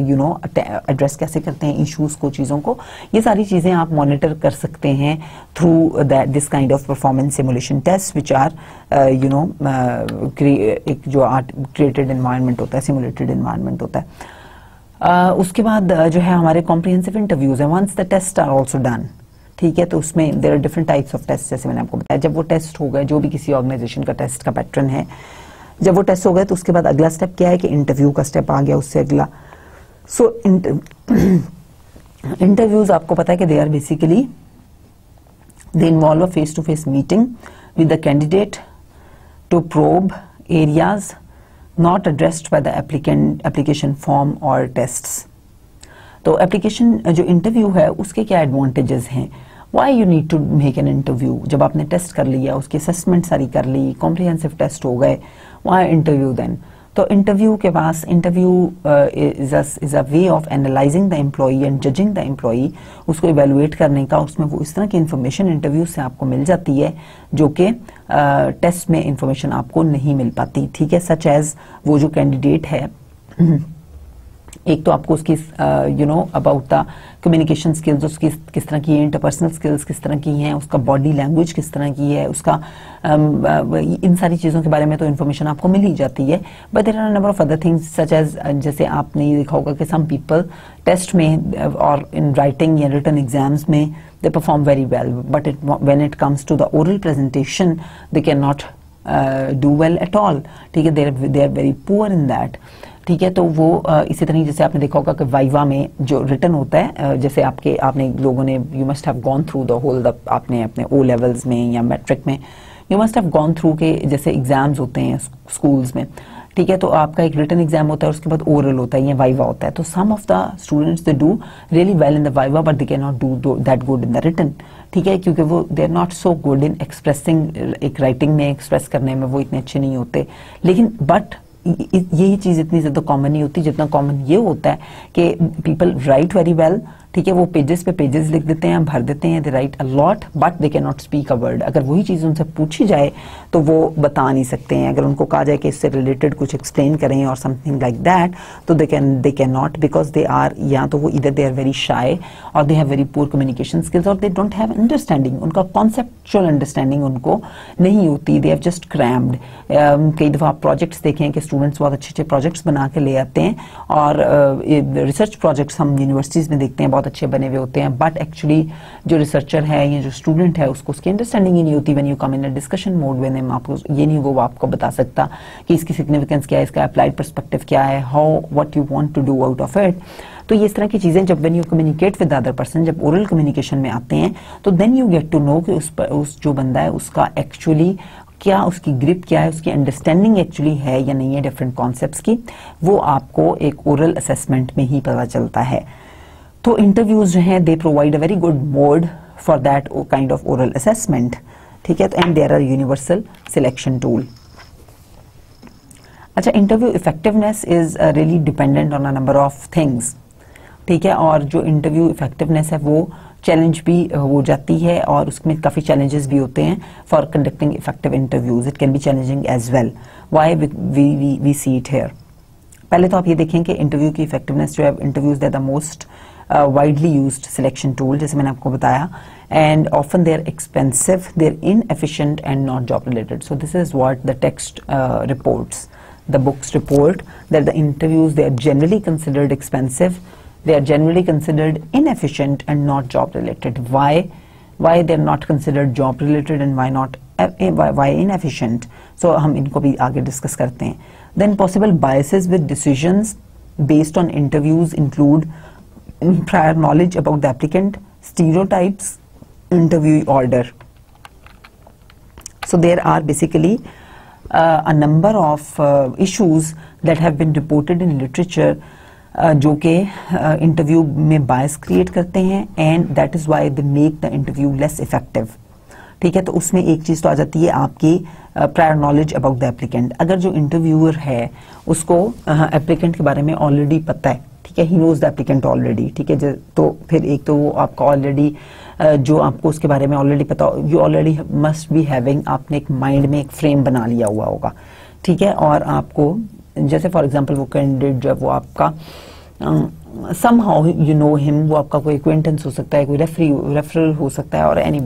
you know address कैसे करते हैं इशूज़ को, चीज़ों को, ये सारी चीज़ें आप मॉनिटर कर सकते हैं through this kind of performance simulation test which are you know एक जो आर्ट क्रिएटेड इन्वायरमेंट होता है सिमुलेटेड इन्वायरमेंट होता है। उसके बाद जो है हमारे कॉम्प्रिहेंसिव इंटरव्यूज़ है। Once the test are also done ठीक है तो उसमें there are different types of test जैसे मैंने आपको बताया। जब वो टेस्ट हो गए, जो भी किसी ऑर्गेनाइजेशन का टेस्ट का पैटर्न है, जब वो टेस्ट हो गए तो उसके बाद अगला स्टेप क्या है कि इंटरव्यू का स्टेप आ गया उससे अगला। सो इंटरव्यूज़ आपको पता है कि they are basically they involve face to face meeting with the candidate to probe areas not addressed by the applicant, application form or tests. तो एप्लीकेशन जो इंटरव्यू है, उसके क्या एडवांटेजेस हैं? Why you need to make an interview जब आपने test कर लिया, उसकी असेसमेंट सारी कर ली कॉम्प्रिहेंसिव टेस्ट हो गए वाई इंटरव्यू देन तो इंटरव्यू के पास interview is a way of analysing the employee and judging the employee उसको इवेलुएट करने का उसमें वो इस तरह की इन्फॉर्मेशन इंटरव्यू से आपको मिल जाती है जो कि टेस्ट uh, में इंफॉर्मेशन आपको नहीं मिल पाती ठीक है? सच एज वो जो कैंडिडेट है एक तो आपको उसकी you know about the communication skills उसकी किस तरह की इंटरपर्सनल स्किल्स किस तरह की हैं, उसका बॉडी लैंग्वेज किस तरह की है, उसका इन सारी चीज़ों के बारे में तो इन्फॉर्मेशन आपको मिल ही जाती है। But there are number of other things such as जैसे आपने ये देखा होगा कि सम पीपल टेस्ट में और इन राइटिंग या रिटर्न एग्ज़ाम्स में they perform very well but it when it comes to the oral presentation they can not do well at all ठीक है they are very poor in that ठीक है तो वो इसी तरह जैसे आपने देखा होगा कि वाइवा में जो रिटर्न होता है जैसे आपके, आपने लोगों ने you must have gone through the whole the आपने अपने ओ लेवल्स में या मैट्रिक में you must have gone through के जैसे एग्ज़ाम्स होते हैं स्कूल्स में, ठीक है तो आपका एक रिटर्न एग्ज़ाम होता है, उसके बाद ओरल होता है, या वाइवा होता है तो some of the students they do really well in the viva but they can not do that good in the written ठीक है, क्योंकि वो they are not so good in expressing एक राइटिंग में एक्सप्रेस करने में वो इतने अच्छे नहीं होते, लेकिन बट यही चीज़ इतनी ज़्यादा कॉमन नहीं होती, जितना कॉमन ये होता है कि पीपल राइट वेरी वेल ठीक है वो पेजेस पे पेजेस लिख देते हैं भर देते हैं they write a lot but they can not speak a word अगर वही चीज़ उनसे पूछी जाए तो वो बता नहीं सकते हैं। अगर उनको कहा जाए कि इससे रिलेटेड कुछ एक्सप्लेन करें और समथिंग लाइक दैट तो they can they can not because they are या तो वो इधर दे आर वेरी शाय और they have very poor communication skills और दे डोंट हैव अंडरस्टैंडिंग उनका कॉन्सेप्चुअल अंडरस्टैंडिंग उनको नहीं होती। दे हैव जस्ट क्रैम्ड कई दफ़ा आप प्रोजेक्ट्स देखें कि स्टूडेंट्स बहुत अच्छे अच्छे प्रोजेक्ट्स बना के ले आते हैं और रिसर्च uh, प्रोजेक्ट्स हम यूनिवर्सिटीज़ में देखते हैं बहुत अच्छे बने हुए होते हैं बट एक्चुअली जो रिसर्चर है, या जो स्टूडेंट है, उसको उसकी अंडरस्टैंडिंग ही नहीं होती when you come in discussion mode में आपको ये नहीं वो आपको बता सकता कि इसकी सिग्निफिकेंस क्या है, इसका अप्लाइड परस्पेक्टिव क्या है how what you want to do out of it तो ये इस तरह की चीज़ें जब when you communicate with other person जब ओरल कम्युनिकेशन में आते हैं तो then you get to know कि उस पर उस जो बंदा है, उसका एक्चुअली क्या, उसकी ग्रिप क्या है, उसकी अंडरस्टैंडिंग एक्चुअली है या नहीं है डिफरेंट कॉन्सेप्ट्स की, वो आपको एक ओरल असेसमेंट में ही पता चलता है। तो इंटरव्यूज़ जो हैं they provide a very good mode for that kind of oral assessment ठीक है तो and there are universal selection tool अच्छा interview effectiveness is really dependent on a number of things ठीक है, और जो इंटरव्यू इफेक्टिवनेस है, वो चैलेंज भी हो जाती है, और उसमें काफ़ी चैलेंजेस भी होते हैं for conducting effective interviews it can be challenging as well why we we see it here पहले तो आप ये देखें कि इंटरव्यू की इफेक्टिवनेस जो है interviews they the most widely use selection tool जैसे मैंने आपको बताया and often they're expensive, they're inefficient and not job related. So this is what the text uh, reports. The books report that the interviews they are generally considered expensive, they are generally considered inefficient and not job related. Why? Why they're not considered job related and why not why, why inefficient? So हम इनको भी आगे discuss करते हैं. Then possible biases with decisions based on interviews include prior knowledge about the applicant, stereotypes, interview order. So there are basically uh, a number of uh, issues that have been reported in literature uh, जो कि interview में बायस create करते हैं and that is why they make the interview less effective ठीक है तो उसमें एक चीज़ तो आ जाती है आपकी prior knowledge about the applicant अगर जो इंटरव्यूअर है उसको एप्लीकेंट के बारे में ऑलरेडी पता है ठीक है he knows the applicant already ठीक है तो फिर एक तो वो आपका ऑलरेडी जो आपको उसके बारे में ऑलरेडी पता you already must be having आपने एक माइंड में एक फ्रेम बना लिया हुआ होगा, ठीक है, और आपको, जैसे फॉर एग्ज़ाम्पल वो कैंडिडेट जो है वो आपका somehow you know him वो आपका कोई एक्वेंटेंस हो सकता है, कोई रेफरी रेफरल हो सकता है, और एनी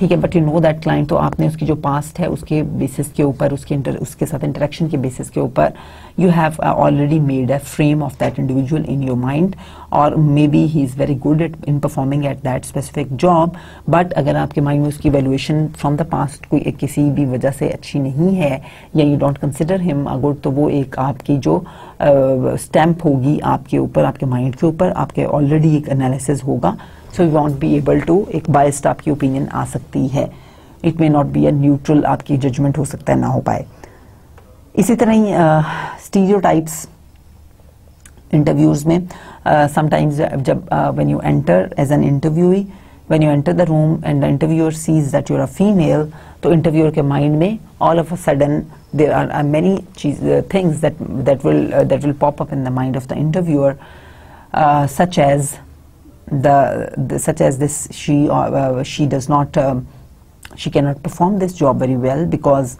ठीक है but you know that client तो आपने उसकी जो पास्ट है उसके बेसिस के ऊपर उसके इंटर, उसके साथ इंटरेक्शन के बेसिस के ऊपर you have already made a frame of that individual in your mind और maybe he is very good at in performing at that specific job but अगर आपके माइंड में उसकी वैल्यूएशन फ्रॉम द पास्ट कोई किसी भी वजह से अच्छी नहीं है या you don't consider him a good तो वो एक आपकी जो स्टैंप uh, होगी आपके ऊपर आपके माइंड के ऊपर आपके ऑलरेडी एक एनालिसिस होगा so you won't be able to एक बायस्ड आपकी ओपिनियन आ सकती है। It may not be a neutral आपकी जजमेंट हो सकता है, ना हो पाए। इसी तरह ही स्टीरियो टाइप्स इंटरव्यूज़ में समटाइम्स जब when you enter as an interview when you enter the room and interviewer sees that you're are a female तो इंटरव्यूअर के माइंड में all of a sudden there are are many cheese things that will that will pop up in the mind of the interviewer such as the, the, such as this she uh, uh, she does not um, she cannot perform this job very well because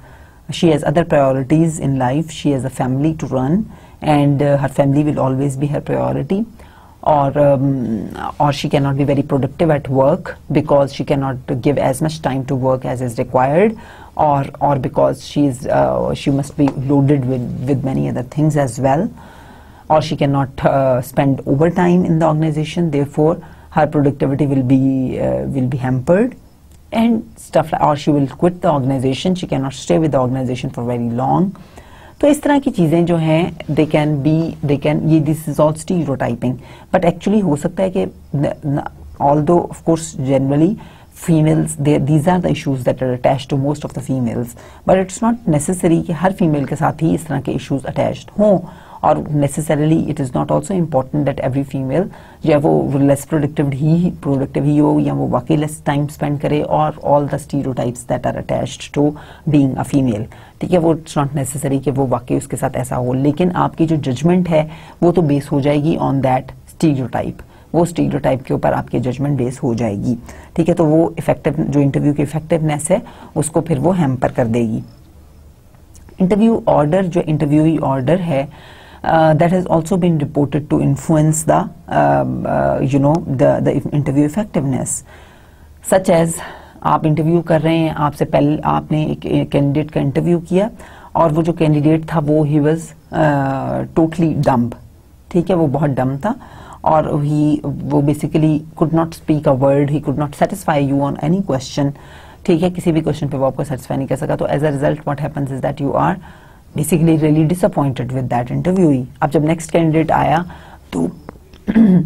she has other priorities in life. She has a family to run and uh, her family will always be her priority. Or um, or she cannot be very productive at work because she cannot give as much time to work as is required. Or or because she is uh, she must be loaded with with many other things as well or she cannot uh, spend overtime in the organization therefore her productivity will be uh, will be hampered and stuff like or she will quit the organization she cannot stay with the organization for very long तो इस तरह की चीज़ें जो हैं they can be they can ये this is all stereotyping but actually हो सकता है कि although of course generally females they, these are the issues that are attached to most of the females but it's not necessary कि हर female के साथ ही इस तरह के issues attached हों और necessarily it is not also important that every female या वो लेस प्रोडक्टिव ही प्रोडक्टिव ही हो या वो वाकई लेस टाइम स्पेंड करे और all the stereotypes that are attached to being a female ठीक है, वो इट्स नॉट नेसेसरी कि वो वाकई उसके साथ ऐसा हो, लेकिन आपकी जो जजमेंट है, वो तो बेस हो जाएगी ऑन दैट स्टीरियोटाइप वो स्टीरियोटाइप के ऊपर आपकी जजमेंट बेस हो जाएगी। ठीक है तो वो इफ़ेक्टिव जो इंटरव्यू की इफेक्टिवनेस है, उसको फिर वो हैम्पर कर देगी। इंटरव्यू ऑर्डर जो इंटरव्यू ऑर्डर है uh, that has also been reported to influence the um, uh, you know the the interview effectiveness such as आप इंटरव्यू कर रहे हैं आपसे पहले आपने एक कैंडिडेट का इंटरव्यू किया और वो जो कैंडिडेट था वो ही वाज टोटली डम्ब ठीक है वो बहुत डम था और ही वो basically could not speak a word he could not satisfy you on any question ठीक है किसी भी क्वेश्चन पे वो आपको सेटिस्फाई नहीं कर सका। तो as a result what happens is that you are Basically really disappointed with that interview अब जब नेक्स्ट कैंडिडेट आया तो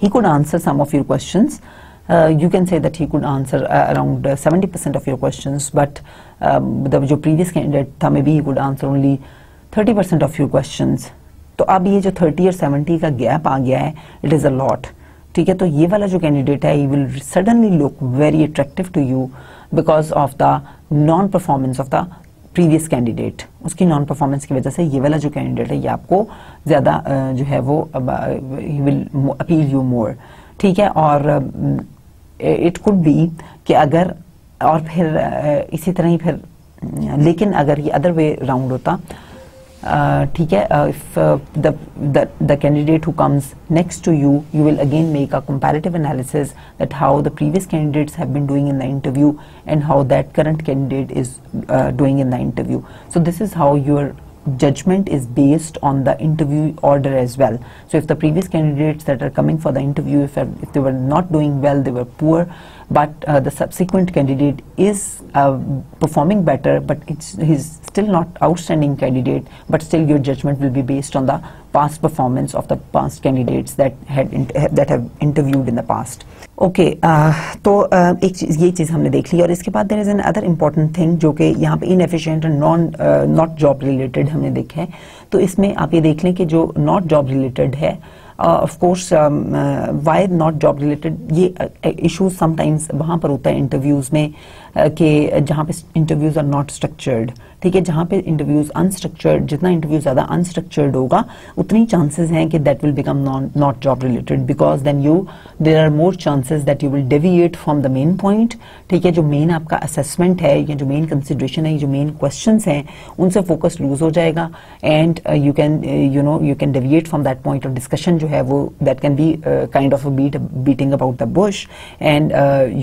he could answer some of your questions. Uh, you can say that he could answer uh, around uh, 70% of your questions, but um, the जो previous candidate था maybe he could answer only 30% of your questions. तो अब ये जो 30 और 70 का gap आ गया है इट इज़ अ लॉट ठीक है तो ये वाला जो कैंडिडेट है he will suddenly look very attractive to you because of the non performance of the previous candidate उसकी नॉन परफॉर्मेंस की वजह से ये वाला जो कैंडिडेट है, ये आपको ज़्यादा जो है वो विल अपील यू मोर ठीक है? और इट कुड बी कि अगर, और फिर इसी तरह ही फिर, लेकिन अगर ये अदर वे राउंड होता ठीक है if uh, the, the the candidate who comes next to you you will again make a comparative analysis that how the previous candidates have been doing in the interview and how that current candidate is uh, doing in the interview so this is how your judgment is based on the interview order as well. So if the previous candidates that are coming for the interview, if, if they were not doing well, they were poor, but uh, the subsequent candidate is uh, performing better, but it's he's still not outstanding candidate, but still your judgment will be based on the past performance of the past candidates that had that have interviewed in the past. Okay okay, uh, तो uh, एक चीज़ ये चीज़ हमने देख ली और इसके बाद there is another important thing जो कि यहाँ पे inefficient and non not job related हमने देखा है तो इसमें आप ये देख लें कि जो नॉट जॉब रिलेटेड है of course why not job related ये इशूज समटाइम्स वहाँ पर होता है इंटरव्यूज़ में कि जहाँ पे इंटरव्यूज़ आर नॉट स्ट्रक्चर्ड ठीक है, जहाँ पे इंटरव्यूज़ अनस्ट्रक्चर्ड जितना इंटरव्यू ज़्यादा अनस्ट्रक्चर्ड होगा, उतनी चांसेस हैं कि that will become not job related because then you there are more chances that you will deviate from the main point ठीक है, जो मेन आपका असेसमेंट है, या जो मेन कंसिडरेशन है जो मेन क्वेश्चन हैं, उनसे फोकस लूज हो जाएगा and you can you know you can deviate from that point of discussion जो है, वो that can be kind of beat beating about the bush and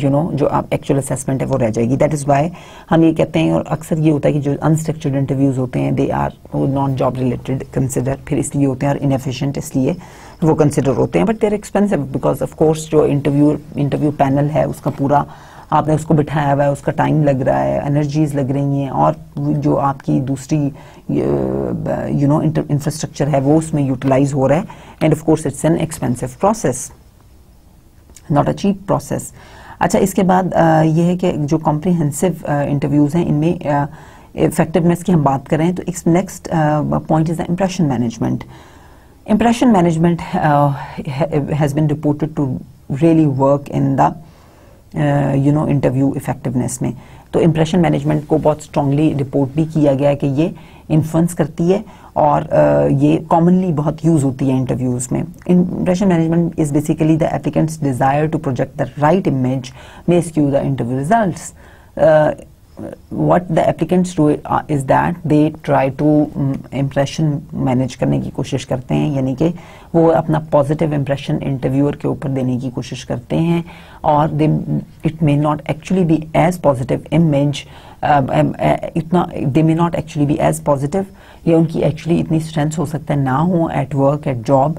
you know जो आप एक्चुअल असेसमेंट है, वो रह जाएगी। दैट इज़ वाई हम ये कहते हैं और अक्सर ये होता है कि जो अनस्ट्रक्चर्ड इंटरव्यूज़ होते हैं they are non job related consider फिर इसलिए होते हैं और इनएफिशिएंट इसलिए वो कंसिडर होते हैं। But there expensive because of course जो इंटरव्यू इंटरव्यू पैनल है, उसका पूरा आपने उसको बिठाया हुआ है, उसका टाइम लग रहा है एनर्जीज लग रही हैं और जो आपकी दूसरी, यू नो इंफ्रास्ट्रक्चर है, वो उसमें यूटिलाइज हो रहा है। And of course it's an expensive process not a cheap process अच्छा इसके बाद ये है कि जो कॉम्प्रिहेंसिव इंटरव्यूज़ हैं, इनमें इफेक्टिवनेस की हम बात करें तो इस next point is the impression management impression management has been reported to really work in the you know interview effectiveness में. तो इम्प्रेशन मैनेजमेंट को बहुत स्ट्रांगली रिपोर्ट भी किया गया है कि ये इन्फ्लुएंस करती है और ये कॉमनली बहुत यूज़ होती है इंटरव्यूज़ में। Impression management is basically the applicants desire to project the right image may skew the interview results what the applicants do is that they try to um, impression manage करने की कोशिश करते हैं यानी कि वो अपना पॉजिटिव इम्प्रेशन इंटरव्यूअर के ऊपर देने की कोशिश करते हैं और they it may not actually be as positive image इतना they may not actually be as positive या उनकी एक्चुअली इतनी स्ट्रेंथ हो सकता है ना हो एट वर्क एट जॉब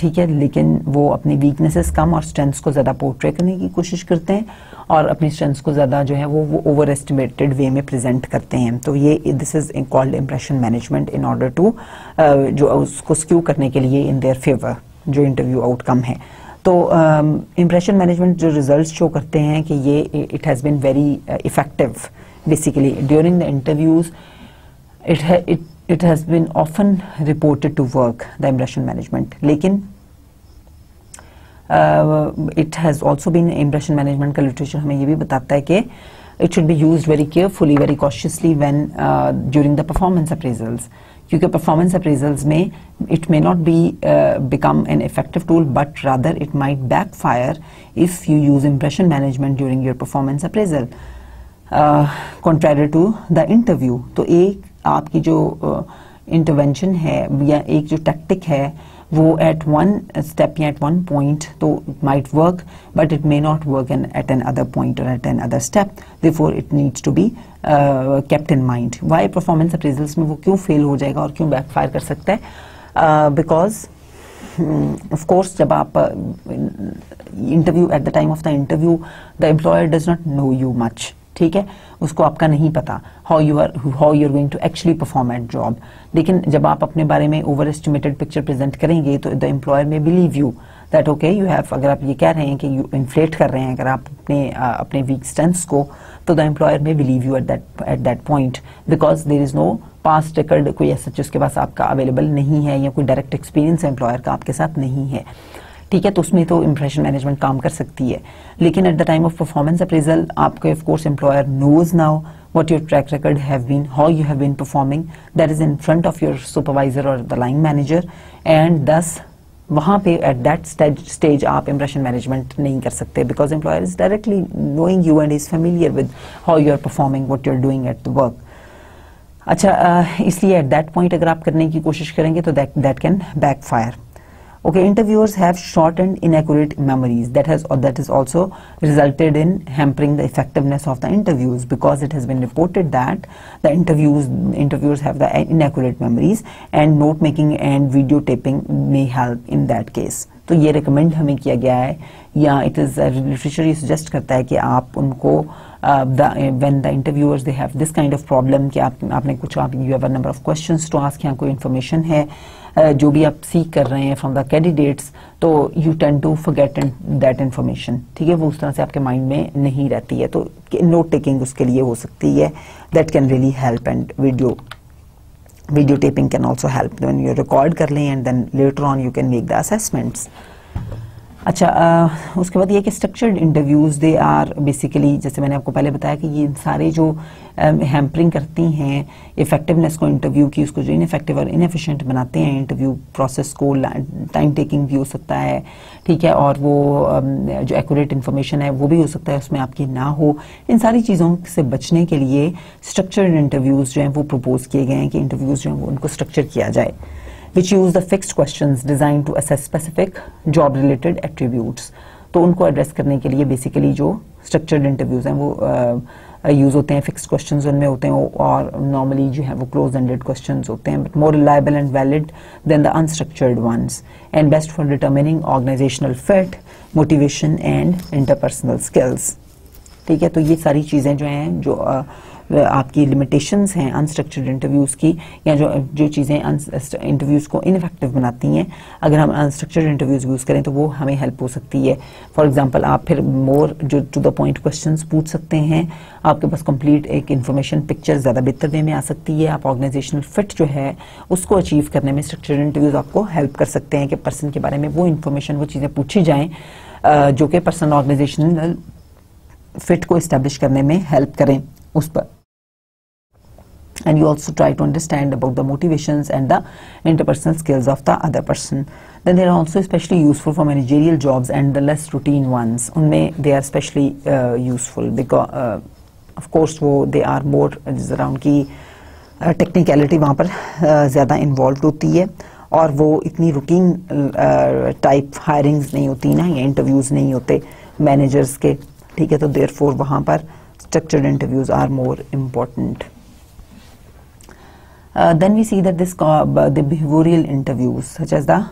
ठीक है लेकिन वो अपनी वीकनेसेस कम और स्ट्रेंथ्स को ज़्यादा पोर्ट्रे करने की कोशिश करते हैं। और अपने स्ट्रेंथ्स को ज़्यादा जो है वो ओवर एस्टिमेटेड वे में प्रेजेंट करते हैं। तो ये this is called impression management in order to जो उसको स्क्यू करने के लिए इन देयर फेवर जो इंटरव्यू आउटकम है। तो इम्प्रेशन um, मैनेजमेंट जो रिज़ल्ट शो करते हैं कि ये it has been very effective basically during the interviews it it it has been often reported to work the impression management लेकिन it has also been impression management का literature हमें ये भी बताता है कि it should be use very carefully very cautiously when during the performance appraisals क्योंकि performance appraisals में it may not be become an effective tool but rather it might backfire if you use impression management during your performance appraisal contrary to the interview तो एक आपकी जो intervention uh, है या एक जो टैक्टिक है वो एट वन स्टेप या एट वन पॉइंट तो might work but it may not work an at another point और at another step therefore it needs to be kept in mind why performance appraisals में वो क्यों fail हो जाएगा और क्यों बैकफायर कर सकता है? बिकॉज़ ऑफ़ कोर्स जब आप interview at the time of the interview the employer does not know you much ठीक है? उसको आपका नहीं पता how you are how you are going to actually perform at job लेकिन जब आप अपने बारे में ओवर एस्टिमेटेड पिक्चर प्रेजेंट करेंगे तो the employer may believe you that okay you have अगर आप ये कह रहे हैं कि यू इन्फ्लेट कर रहे हैं अगर आप अपने uh, अपने वीक स्ट्रेंथ्स को तो the employer may believe you at that at that point because there is no past record कोई ऐसा उसके पास आपका अवेलेबल नहीं है या कोई डायरेक्ट एक्सपीरियंस एम्प्लॉयर का आपके साथ नहीं है। ठीक है तो उसमें तो इंप्रेशन मैनेजमेंट काम कर सकती है। लेकिन at the time of performance appraisal आपके of course employer knows now what your track record have been, how you have been performing, that is in front of your supervisor or the line manager, and thus वहाँ पे at that stage आप impression management नहीं कर सकते because employer is directly knowing you and is familiar with how you are performing what you are doing at the work अच्छा इसलिए eight that point अगर आप करने की कोशिश करेंगे तो that that can backfire Okay, interviewers have short and inaccurate memories. That has that is also resulted in hampering the effectiveness of the interviews because it has been reported that the interviews interviewers have the inaccurate memories and note making and video taping may help in that case. तो ये recommend हमें किया गया है या it is literature ये suggest करता है कि आप उनको when the interviewers they have this kind of problem कि आप, आपने कुछ, आप you have number of questions to ask यहाँ कोई इन्फॉर्मेशन है जो भी आप सीख कर रहे हैं फ्रॉम द कैंडिडेट्स तो you tend to forget that information ठीक है? वो उस तरह से आपके माइंड में नहीं रहती है तो नोट टेकिंग उसके लिए हो सकती है। That can really help and video video taping can also help when you record कर लें and then later on you can make the assessments. अच्छा आ, उसके बाद ये कि structured interviews they are basically जैसे मैंने आपको पहले बताया कि ये सारे जो हैम्परिंग करती हैं इफेक्टिवनेस को इंटरव्यू की उसको जो इनफेक्टिव और इनफिशेंट बनाते हैं इंटरव्यू प्रोसेस को टाइम टेकिंग भी हो सकता है ठीक है और वो जो एक्यूरेट इन्फॉर्मेशन है वो भी हो सकता है उसमें आपकी ना हो। इन सारी चीज़ों से बचने के लिए स्ट्रक्चर्ड इंटरव्यूज़ जो हैं वो प्रपोज किए गए हैं कि इंटरव्यूज़ जो हैं वो उनको स्ट्रक्चर किया जाए। Which use the fixed questions designed to assess specific job related attributes. तो उनको एड्रेस करने के लिए बेसिकली जो स्ट्रक्चर्ड इंटरव्यूज़ हैं वो यूज़ होते हैं फिक्स क्वेश्चन उनमें होते हैं और नॉर्मली जो है वो क्लोज एंडेड क्वेश्चन होते हैं but more reliable and valid than the unstructured ones and best for determining organisational fit motivation and interpersonal skills ठीक है तो ये सारी चीज़ें जो हैं जो uh, आपकी लिमिटेशंस हैं अनस्ट्रक्चर्ड इंटरव्यूज़ की, या जो जो चीज़ें इंटरव्यूज़ को इनफेक्टिव बनाती हैं, अगर हम अनस्ट्रक्चर्ड इंटरव्यूज़ यूज़ करें तो वो हमें हेल्प हो सकती है। फॉर एग्जांपल आप फिर मोर जो टू द पॉइंट क्वेश्चन पूछ सकते हैं, आपके पास कंप्लीट एक इन्फॉर्मेशन पिक्चर ज़्यादा बेहतर वे में आ सकती है, आप ऑर्गेनाइजेशनल फिट जो है, उसको अचीव करने में स्ट्रक्चर्ड इंटरव्यूज़ आपको हेल्प कर सकते हैं कि पर्सन के बारे में वो इन्फॉर्मेशन वो चीज़ें पूछी जाएँ जो कि पर्सन ऑर्गेनाइजेशनल फिट को इस्टेब्लिश करने में हेल्प करें उस पर। and you also try to understand about the motivations and the interpersonal skills of the other person then they are also especially useful for managerial jobs and the less routine ones unme they are especially uh, useful because uh, of course wo they are more around ki technicality वहाँ पर ज़्यादा involve होती है और वो इतनी routine type hirings नहीं होती ना या इंटरव्यूज़ नहीं होते मैनेजर्स के ठीक है तो देयर फोर वहाँ पर structured interviews are more important Uh, then we see that this uh, the behavioral interviews such as the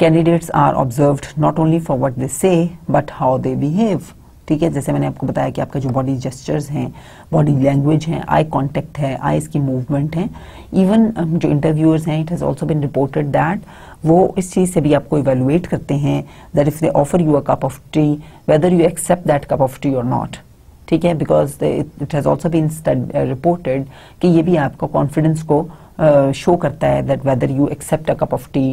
candidates are observed not only for what they say but how they behave. ठीक है जैसे मैंने आपको बताया कि आपका जो body gestures हैं बॉडी लैंग्वेज है आई कांटेक्ट है आईज की मूवमेंट है इवन जो इंटरव्यूअर्स हैं it has also been reported that वो इस चीज़ से भी आपको इवेलुएट करते हैं that if they offer you a cup of tea whether you accept that cup of tea और नॉट ठीक है because it has also been reported कि ये भी आपका कॉन्फिडेंस को शो uh, करता है that whether you accept a cup of tea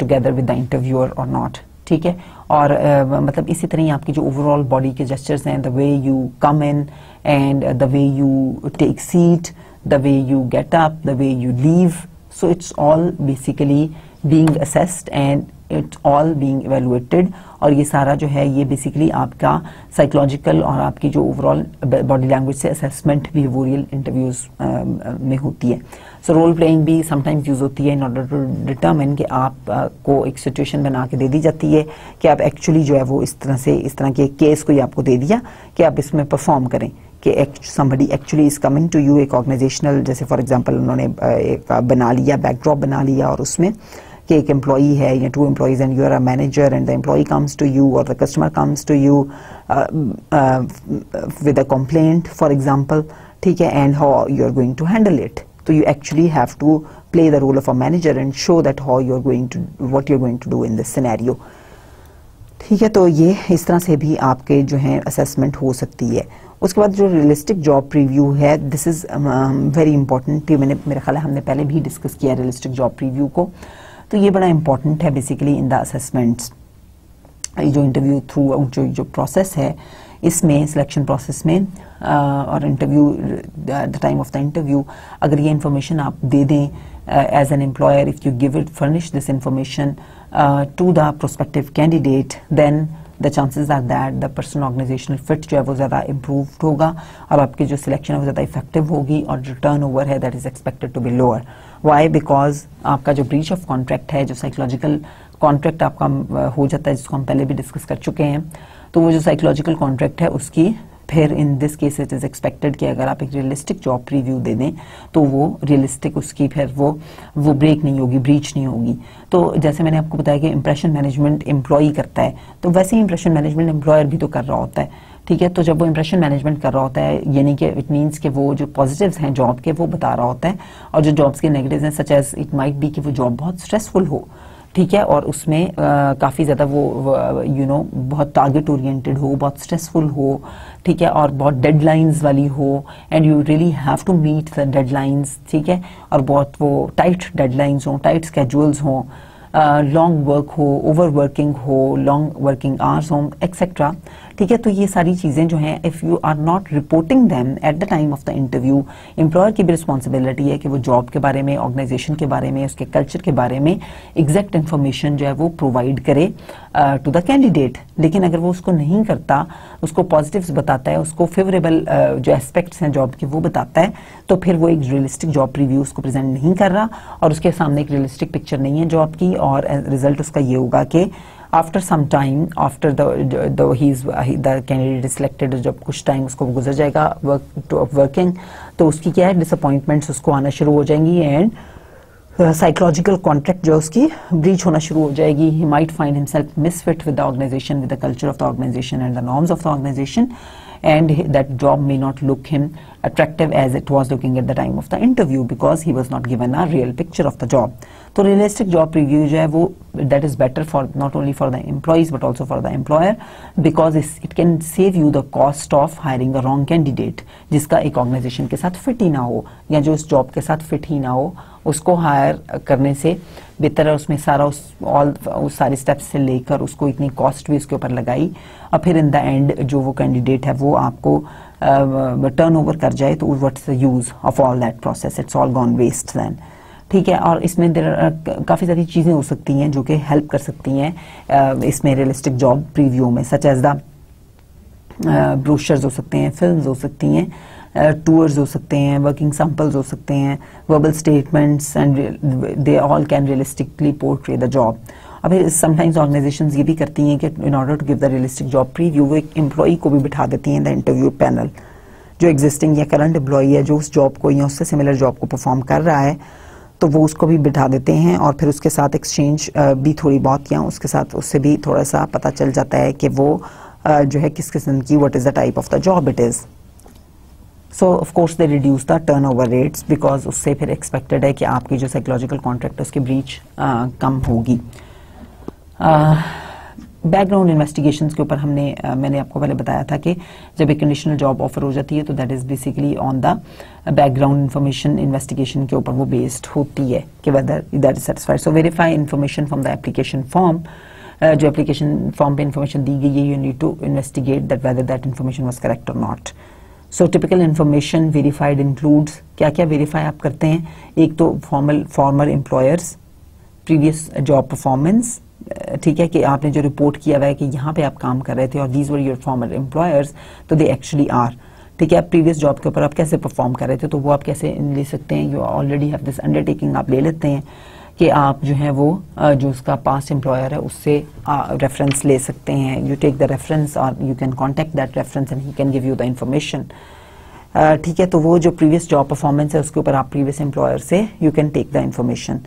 together with the interviewer और नॉट ठीक है? और uh, मतलब इसी तरह ही आपकी जो ओवरऑल बॉडी के जेस्टर्स हैं the way you come in and the way you take seat the way you get up the way you leave so it's all basically being assessed and it's all being evaluated और ये सारा जो है ये basically आपका psychological और आपकी जो ओवरऑल बॉडी लैंग्वेज से असेसमेंट बिहेवियरल इंटरव्यूज़ में होती है। सो रोल प्लेइंग भी समटाइम्स यूज़ होती है इन ऑर्डर टू डिटर्मिन कि आप uh, एक सिचुएशन बना के दे दी जाती है कि आप एक्चुअली जो है वो इस तरह से इस तरह के केस को ही आपको दे दिया कि आप इसमें परफॉर्म करें। कि somebody actually is coming to you एक ऑर्गेनाइजेशनल जैसे फॉर एग्जांपल उन्होंने uh, एक बना लिया बैकड्रॉप बना लिया और उसमें। कि एक एम्प्लॉई है या two employees and you are a manager and the employee comes to you और the customer comes to you with a complaint for example ठीक है and how you are going to handle it तो you actually have to play the role of a manager and show that how you're going to, what you're going to do in this scenario. ठीक है तो ये इस तरह से भी आपके जो है असेसमेंट हो सकती है। उसके बाद जो रियलिस्टिक जॉब प्रीव्यू है दिस इज़ वेरी इंपॉर्टेंट मैंने, मेरा ख्याल हमने पहले भी डिस्कस किया रियलिस्टिक जॉब प्रीव्यू को। तो ये बड़ा इंपॉर्टेंट है बेसिकली इन द असेसमेंट्स जो इंटरव्यू थ्रू जो जो प्रोसेस है, इसमें सिलेक्शन प्रोसेस में और interview the time of the interview अगर ये इन्फॉर्मेशन आप दे दें as an employer if you give it furnish this information to the prospective candidate then the chances are that the person organisational fit जो है वो ज़्यादा इम्प्रूव होगा, और आपकी जो सिलेक्शन है वो ज़्यादा इफ़ेक्टिव होगी, और जो टर्न ओवर है that is expected to be lower why because आपका जो ब्रीच ऑफ़ कॉन्ट्रैक्ट है, जो साइकोलॉजिकल कॉन्ट्रैक्ट आपका हो जाता है, जिसको हम पहले भी डिस्कस कर चुके हैं तो वो जो साइकोलॉजिकल कॉन्ट्रैक्ट है, उसकी फिर in this case it is expected कि अगर आप एक रियलिस्टिक जॉब प्रीव्यू दे दें तो वो रियलिस्टिक उसकी फिर वो वो ब्रेक नहीं होगी ब्रीच नहीं होगी। तो जैसे मैंने आपको बताया कि इंप्रेशन मैनेजमेंट एम्प्लॉय करता है तो वैसे ही इंप्रेशन मैनेजमेंट एम्प्लॉयर भी तो कर रहा होता है। ठीक है? तो जब वो इंप्रेशन मैनेजमेंट कर रहा होता है यानी कि इट मीन्स कि वो जो पॉजिटिव्स हैं जॉब के वो बता रहा होता है और जो जॉब्स के नेगेटिव्स हैं such as it might be कि वो जॉब बहुत स्ट्रेसफुल हो ठीक है? और उसमें काफ़ी ज़्यादा वो यू you नो know, बहुत टारगेट ओरिएंटेड हो बहुत स्ट्रेसफुल हो ठीक है? और बहुत डेडलाइंस वाली हो and you really have to meet the deadlines ठीक है? और बहुत वो टाइट डेडलाइंस हों टाइट स्केजुअल्स हों लॉन्ग वर्क हो ओवर वर्किंग हो लॉन्ग वर्किंग आवर्स हो एक्सेट्रा ठीक है? तो ये सारी चीज़ें जो हैं if you are not reporting them at the time of the interview employer की भी रिस्पॉन्सिबिलिटी है कि वो जॉब के बारे में ऑर्गेनाइजेशन के बारे में उसके कल्चर के बारे में एग्जैक्ट इन्फॉर्मेशन जो है वो प्रोवाइड करे टू द कैंडिडेट लेकिन अगर वो उसको नहीं करता उसको पॉजिटिव्स बताता है उसको फेवरेबल uh, जो एस्पेक्ट्स हैं जॉब के वो बताता है तो फिर वो एक रियलिस्टिक जॉब रिव्यू उसको प्रेजेंट नहीं कर रहा और उसके सामने एक रियलिस्टिक पिक्चर नहीं है जॉब की और रिज़ल्ट उसका ये होगा कि after some time after the he the candidate selected जब कुछ टाइम उसको गुजर जाएगा वर्क टू वर्किंग तो उसकी क्या है डिसअपॉइंटमेंट्स उसको आना शुरू हो जाएँगी एंड साइकोलॉजिकल कॉन्ट्रैक्ट जो है उसकी ब्रीच होना शुरू हो जाएगी। He might find himself misfit with the organisation with the culture of the organisation and the norms of the organisation and that job may not look him attractive as it was looking at the time of the interview because he was not given a real picture of the job. तो realistic job preview जो है वो that is better for not only for the employees but also for the employer because it can save you the cost of hiring a wrong candidate जिसका एक organization के साथ fit ही ना हो या जो उस job के साथ fit ही ना हो उसको हायर करने से बेहतर है उसमें सारा उस ऑल उस सारे स्टेप्स से लेकर उसको इतनी कॉस्ट भी उसके ऊपर लगाई और फिर इन द एंड जो वो कैंडिडेट है वो आपको टर्न uh, ओवर कर जाए तो what's the use of all that process it's all gone waste than ठीक है और इसमें काफ़ी सारी चीज़ें हो सकती हैं जो कि हेल्प कर सकती हैं uh, इसमें रियलिस्टिक जॉब प्रीव्यू में सच एज द ब्रोशर्स हो सकते हैं फ़िल्म हो सकती हैं टूर्स हो सकते हैं वर्किंग सैम्पल्स हो सकते हैं verbal statements and they all can realistically portray the job अब समटाइम्स ऑर्गेनाइजेशन ये भी करती हैं कि in order to give the realistic job preview वो एक एम्प्लॉई को भी बिठा देती हैं द इंटरव्यू पैनल जो एग्जिस्टिंग या करंट एम्प्लॉई है, जो उस जॉब को या उससे सिमिलर जॉब को परफॉर्म कर रहा है तो वो उसको भी बिठा देते हैं और फिर उसके साथ एक्सचेंज भी थोड़ी बहुत या उसके साथ उससे भी थोड़ा सा पता चल जाता है कि वो जो है किस किस्म की what is the type of the job it is so of course they reduce the turn over rates because उससे फिर एक्सपेक्टेड है कि आपकी जो साइकोलॉजिकल कॉन्ट्रैक्ट है उसकी ब्रीच कम होगी। बैकग्राउंड इन्वेस्टिगेशन के ऊपर हमने uh, मैंने आपको पहले बताया था कि जब एक कंडीशनल जॉब ऑफ़र हो जाती है तो that is basically on the background information investigation के ऊपर वो बेस्ड होती है कि whether that is satisfied so verify information from the application form जो एप्लीकेशन फॉर्म पे इन्फॉर्मेशन दी गई है you need to investigate that whether that information was correct और not so typical information verified includes क्या क्या वेरीफाई आप करते हैं? एक तो formal former employers previous job performance ठीक है कि आपने जो रिपोर्ट किया हुआ है कि यहाँ पे आप काम कर रहे थे और these were your former employers तो दे एक्चुअली आर ठीक है, आप प्रीवियस जॉब के ऊपर आप कैसे परफॉर्म कर रहे थे तो वो आप कैसे ले सकते हैं? You already have this undertaking आप ले लेते हैं। कि आप जो है वो जो उसका पास्ट एम्प्लॉयर है, उससे रेफरेंस ले सकते हैं। यू टेक द रेफरेंस और you can contact that reference and he can give you the information ठीक है तो वो जो प्रीवियस जॉब परफॉर्मेंस है, उसके ऊपर आप प्रीवियस एम्प्लॉयर से you can take the information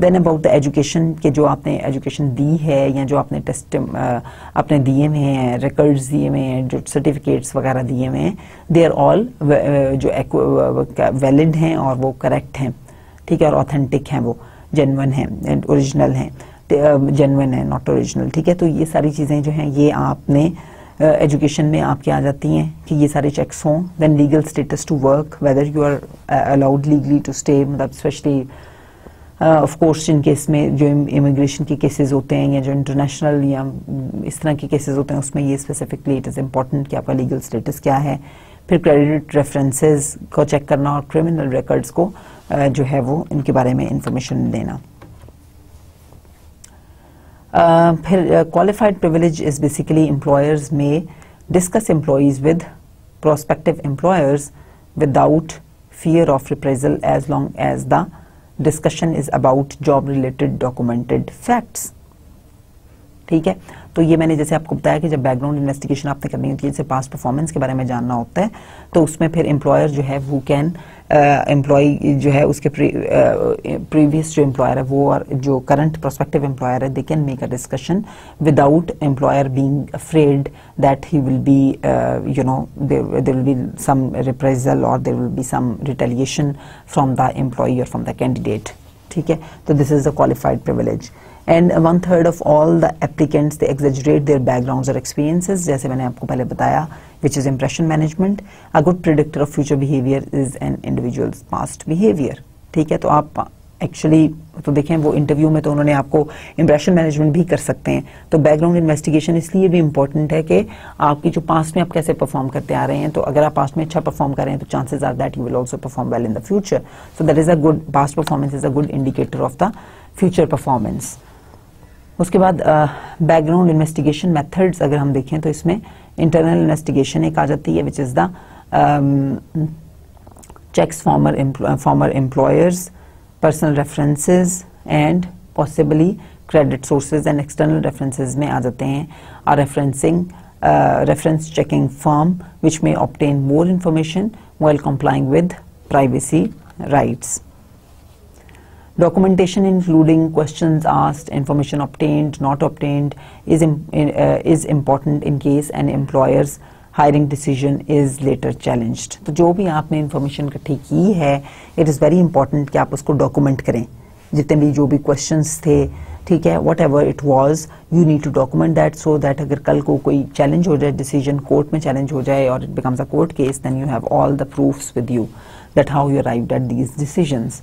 then about the education के जो आपने एजुकेशन दी है या जो आपने टेस्ट आपने दिए हुए हैं रिकॉर्ड्स दिए हुए हैं, जो सर्टिफिकेट्स वगैरह दिए हुए हैं दे आर ऑल जो वैलिड हैं और वो करेक्ट हैं। ठीक है, और ऑथेंटिक हैं वो। जेनवन है ओरिजिनल है. जेनवन है नॉट ओरिजिनल ठीक है? तो ये सारी चीज़ें जो हैं, ये आपने एजुकेशन में आपके आ जाती हैं कि ये सारे चेक्स हों then legal status to work whether you are allowed legally to stay मतलब स्पेशली ऑफ़ कोर्स जिन केस में जो इमिग्रेशन के केसेस होते हैं या जो इंटरनेशनल या इस तरह के केसेस होते हैं, उसमें ये स्पेसिफिकली इट इज़ इंपॉर्टेंट कि आपका लीगल स्टेटस क्या है। फिर क्रेडिट रेफरेंसेस को चेक करना और क्रिमिनल रिकॉर्ड्स को जो है वो इनके बारे में इंफॉर्मेशन देना फिर qualified privilege is basically employers में discuss employees with prospective employers without fear of reprisal as long as the discussion is about job related documented facts ठीक है? तो ये मैंने जैसे आपको बताया कि जब बैकग्राउंड इन्वेस्टिगेशन आपने करनी होती है जैसे पास परफॉर्मेंस के बारे में जानना होता है तो उसमें फिर एम्प्लॉयर जो है वो कैन एम्प्लॉय जो है उसके प्रीवियस uh, जो एम्प्लॉयर है वो और जो करंट प्रोस्पेक्टिव एम्प्लॉयर है they can make a discussion without employer being afraid that he will be you know there will be some reprisal और there will be some retaliation from the employ और from the candidate ठीक है? तो this is the qualified privilege and one third of all the applicants they exaggerate their backgrounds और experiences जैसे मैंने आपको पहले बताया, which is impression management. A good predictor of future behavior is an individual's past behavior. ठीक है तो आप एक्चुअली तो देखें, वो इंटरव्यू में तो उन्होंने आपको इंप्रेशन मैनेजमेंट भी कर सकते हैं। तो बैकग्राउंड इन्वेस्टिगेशन इसलिए भी इंपॉर्टेंट है कि आपकी जो पास्ट में आप कैसे परफॉर्म करते आ रहे हैं। तो अगर आप पास्ट में अच्छा परफॉर्म कर रहे हैं तो chances are that you will also perform well in the future so that is a good past performance is a good indicator of the future performance उसके बाद बैकग्राउंड इन्वेस्टिगेशन मेथड्स अगर हम देखें तो इसमें इंटरनल इन्वेस्टिगेशन एक आ जाती है which is the checks former former employers personal references and possibly credit sources and external references में आ जाते हैं are referencing reference checking form which में obtain more information well complying with privacy rights. Documentation including questions asked, information obtained, not obtained is, im- uh, is important in case an employer's hiring decision is later challenged तो जो भी आपने information इकट्ठी की है it is very important कि आप उसको डॉक्यूमेंट करें। जितने भी जो भी क्वेश्चंस थे ठीक है whatever it was you need to document that so that अगर कल को कोई चैलेंज हो जाए डिसीज़न कोर्ट में चैलेंज हो जाए और it becomes a court case then you have all the proofs with you that how you arrived at these decisions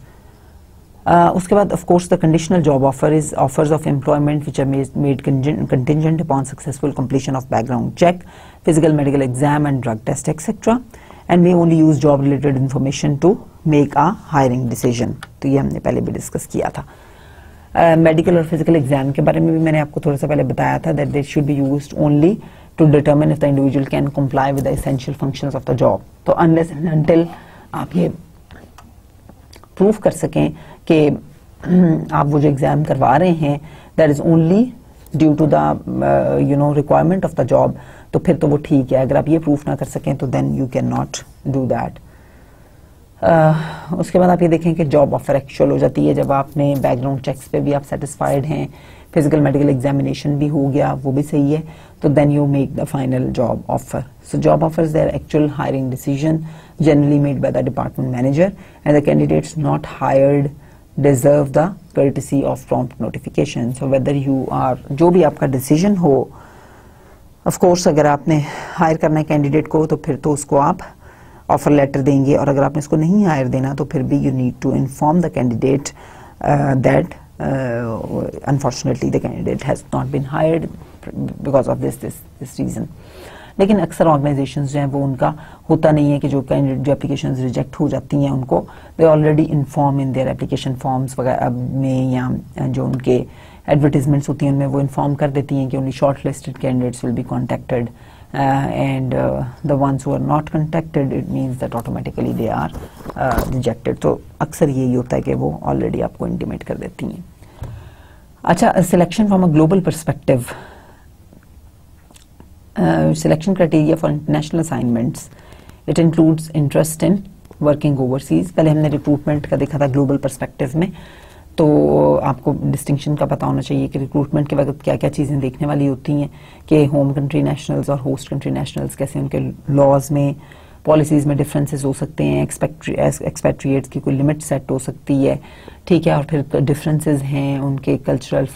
उसके बाद of course the conditional job offer is offers of employment which made contingent upon successful completion of background check physical medical exam and drug test etcetera and may only use job related information to make a hiring decision तो ये हमने पहले भी discuss किया था। Medical और physical exam के बारे में भी मैंने आपको थोड़ा सा पहले बताया था that they should be use only to determine if the individual can comply with the essential function of the job तो अनलेस एंड आप ये प्रूफ कर सकें कि आप वो जो एग्ज़ाम करवा रहे हैं that is only due to the you know requirement of the job तो फिर तो वो ठीक है। अगर आप ये प्रूफ ना कर सकें तो then you can not do that उसके बाद आप ये देखें कि जॉब ऑफ़र एक्चुअल हो जाती है। जब आपने बैकग्राउंड चेक्स पे भी आप सेटिस्फाइड हैं फ़िज़िकल मेडिकल एग्जामिनेशन भी हो गया, वो भी सही है तो then you make the final job offer so job offer is their actual hiring decision generally made by the department manager and the candidates not hired deserve the courtesy of prompt notification. So whether you are जो भी आपका decision हो of course अगर आपने higher करना है candidate को तो फिर तो उसको आप ऑफ़र लेटर देंगे और अगर आपने इसको नहीं हायर देना तो फिर भी you need to inform the candidate that the candidate has not been hired because of this this this reason लेकिन अक्सर ऑर्गेनाइजेशन जो हैं, वो उनका होता नहीं है कि जो कैंडिडेट जो एप्लीकेशन रिजेक्ट हो जाती हैं उनको। They already inform in their application forms वगैरह में या, जो उनके एडवर्टीजमेंट्स होती हैं, उनमें वो इन्फॉर्म कर देती हैं कि only short listed candidates will be contacted and the ones who are not contacted it means that automatically they are rejected तो अक्सर यही होता है कि वो ऑलरेडी आपको इंटीमेट कर देती हैं। अच्छा selection from a global perspective selection criteria for international assignments. It includes interest in working overseas. पहले हमने रिक्रूटमेंट का देखा था ग्लोबल परस्पेक्टिव में तो आपको डिस्टिंक्शन का पता होना चाहिए कि रिक्रूटमेंट के वक्त क्या क्या चीज़ें देखने वाली होती हैं, कि होम कंट्री नेशनल्स और होस्ट कंट्री नेशनल्स कैसे उनके लॉज में पॉलिसीज़ में डिफरेंसेस हो सकते हैं एक्सपेट्रिएट्स की कोई लिमिट सेट हो सकती है ठीक है, और फिर डिफरेंसेस हैं उनके कल्चरल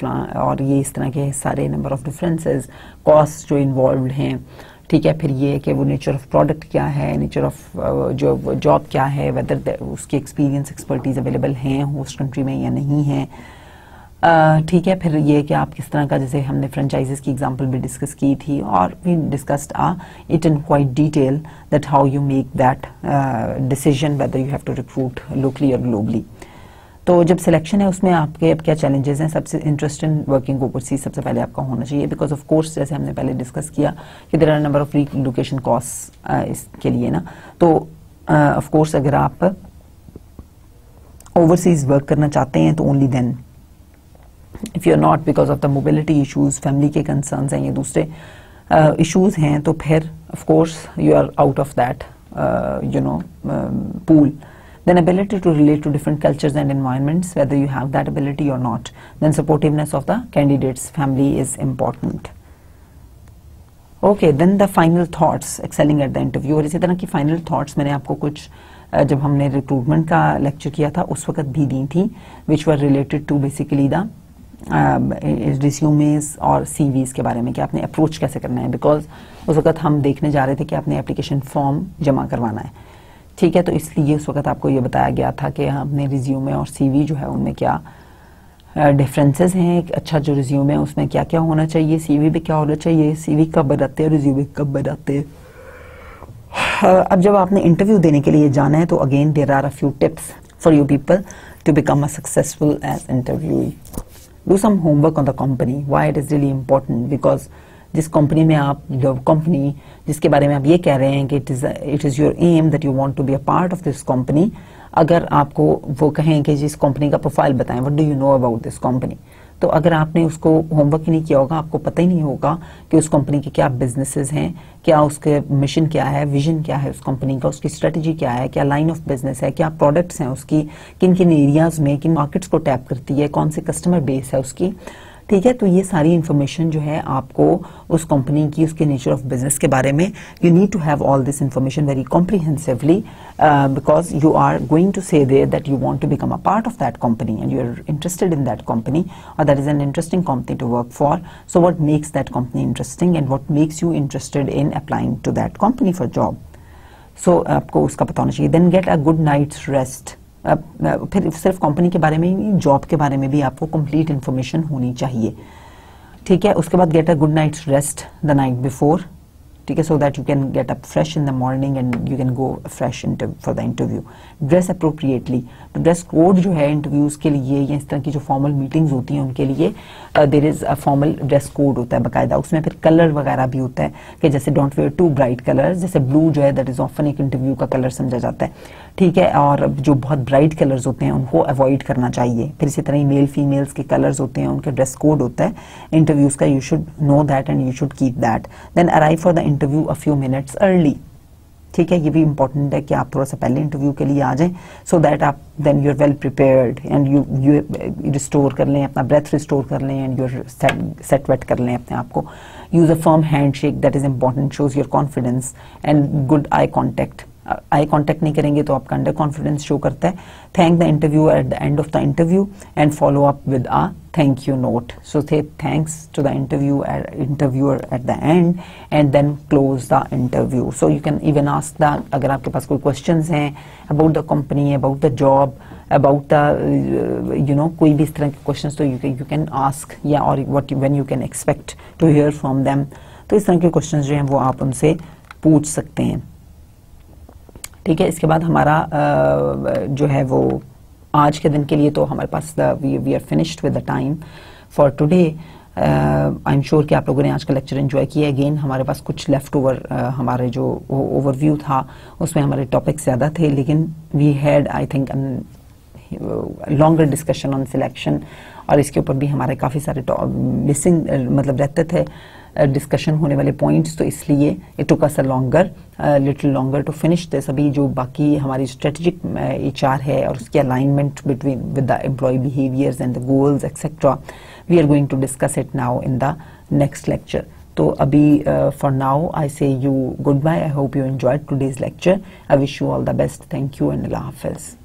और ये इस तरह के सारे नंबर ऑफ़ डिफरेंसेस कॉस्ट जो इन्वॉल्व हैं, ठीक है, फिर ये कि वो नेचर ऑफ़ प्रोडक्ट क्या है नेचर ऑफ़ जो जॉब क्या है वेदर उसकी एक्सपीरियंस एक्सपर्टीज अवेलेबल हैं होस्ट कंट्री में या नहीं है। ठीक है, फिर ये कि आप किस तरह का, जैसे हमने फ्रेंचाइजेस की एग्जांपल भी डिस्कस की थी, और we discussed uh it in quite detail that how you make that decision whether you have to recruit locally और ग्लोबली तो जब सिलेक्शन है, उसमें आपके अब क्या चैलेंजेस हैं? सबसे इंटरेस्ट इन वर्किंग ओवरसीज सबसे पहले आपका होना चाहिए बिकॉज़ ऑफ़ कोर्स जैसे हमने पहले डिस्कस किया कि there are number of relocation cost इसके लिए ना। तो ऑफ़ कोर्स अगर आप ओवरसीज वर्क करना चाहते हैं तो only then if you are not because of the mobility issues family के कंसर्न्स हैं, ये दूसरे इशूज हैं तो फिर of course you are out of that you know pool then ability to relate to different cultures and environments whether you have that ability or not then supportiveness of the candidate's family is important okay then the final thoughts excelling at the interview और इसी तरह की final thoughts मैंने आपको कुछ जब हमने recruitment का लेक्चर किया था उस वक्त भी दी थी which were related to basically the resumes और सीवीज के बारे में कि आपने अप्रोच कैसे करना है बिकॉज़ उस वक्त हम देखने जा रहे थे कि आपने एप्लीकेशन फॉर्म जमा करवाना है ठीक है तो इसलिए उस वक्त आपको ये बताया गया था कि अपने रिज्यूमे और सीवी जो है, उनमें क्या डिफरेंसेस हैं? एक अच्छा जो रिज्यूम है, उसमें क्या क्या होना चाहिए? सीवी भी क्या होना चाहिए? सीवी कब बनाते हैं? रिज्यूमे कब बनाते हैं? अब जब आपने इंटरव्यू देने के लिए जाना है तो again there are a few tips for you people to become a successful as interview do some homework on the company why it is really important because जिस कंपनी में आप कंपनी जिसके बारे में आप ये कह रहे हैं कि it is it is your aim that you want to be a part of this company अगर आपको वो कहें कि जिस कंपनी का प्रोफ़ाइल बताएँ what do you know about this company तो अगर आपने उसको होमवर्क ही नहीं किया होगा, आपको पता ही नहीं होगा कि उस कंपनी के क्या बिजनेसेस हैं, क्या उसके मिशन क्या है विजन क्या है उस कंपनी का, उसकी स्ट्रेटजी क्या है, क्या लाइन ऑफ़ बिज़नेस है, क्या प्रोडक्ट्स हैं उसकी किन किन एरियाज़ में, किन मार्केट्स को टैप करती है कौन से कस्टमर बेस है उसकी। ठीक है तो ये सारी इन्फॉर्मेशन जो है आपको उस कंपनी की, उसके नेचर ऑफ़ बिज़नेस के बारे में you need to have all this information very comprehensively because you are going to say there that you want to become a part of that company and you are interested in that company और that is an interesting company to work for so what makes that company interesting and what makes you interested in applying to that company for job so आपको उसका पता होना चाहिए। Then get a good night's rest फिर सिर्फ़ company के बारे में ही जॉब के बारे में भी आपको कंप्लीट इन्फॉर्मेशन होनी चाहिए। ठीक है, उसके बाद get a good night rest the night before ठीक है so that you can get up fresh in the morning and you can go fresh for the interview dress appropriately तो ड्रेस कोड जो है इंटरव्यूज़ के लिए या इस तरह की जो फॉर्मल मीटिंग्स होती हैं उनके लिए there is a formal dress code होता है बाकायदा। उसमें फिर कलर वगैरह भी होता है कि जैसे don't wear too bright colour जैसे ब्लू जो है दैट इज़ ऑफन एक इंटरव्यू का कलर समझा जाता है। ठीक है, और जो बहुत ब्राइट कलर्स होते हैं, उनको अवॉइड करना चाहिए। फिर इसी तरह ही मेल फीमेल्स के कलर्स होते हैं, उनके ड्रेस कोड होता है। इंटरव्यूज़ का you should know that and you should keep that then arrive for the interview a few minutes early ठीक है, ये भी इंपॉर्टेंट है कि आप थोड़ा सा पहले इंटरव्यू के लिए आ जाएँ सो दैट आप then you are well prepared and you you restore कर लें, अपना ब्रेथ रिस्टोर कर लें एंड यूर सेट वेट कर लें अपने आप को. Use a firm handshake that is important shows your confidence and good eye contact eye contact नहीं करेंगे तो आपका अंडर कॉन्फिडेंस शो करता है. Thank the interview at the end of the interview and follow up with a thank you note so the thanks to the interview interviewer at the end and then close the interview so you can even ask the अगर आपके पास कोई question हैं about the company about the job about the you know कोई भी इस तरह के question तो यू यू कैन आस्क या और what when you can expect to hear from them तो इस तरह के क्वेश्चन जो हैं वो आप उनसे पूछ सकते हैं। ठीक है, इसके बाद हमारा जो है वो आज के दिन के लिए तो हमारे पास we are finished with the time for today I am sure कि आप लोगों ने आज का लेक्चर एंजॉय किया अगेन हमारे पास कुछ लेफ़्ट ओवर uh, हमारे जो ओवरव्यू था उसमें हमारे टॉपिक ज़्यादा थे लेकिन we had I think longer discussion on selection और इसके ऊपर भी हमारे काफ़ी सारे मिसिंग मतलब रहते थे. डिस्कशन होने वाले पॉइंट्स तो इसलिए it took us a longer little longer to finish this अभी जो बाकी हमारी स्ट्रेटजिक एच आर है और उसकी alignment between with the employ behaviours and the goals etcetera we are going to discuss it now in the next lecture तो अभी for now I say you good bye I hope you enjoyed today's lecture I wish you all the best thank you and हाफिज़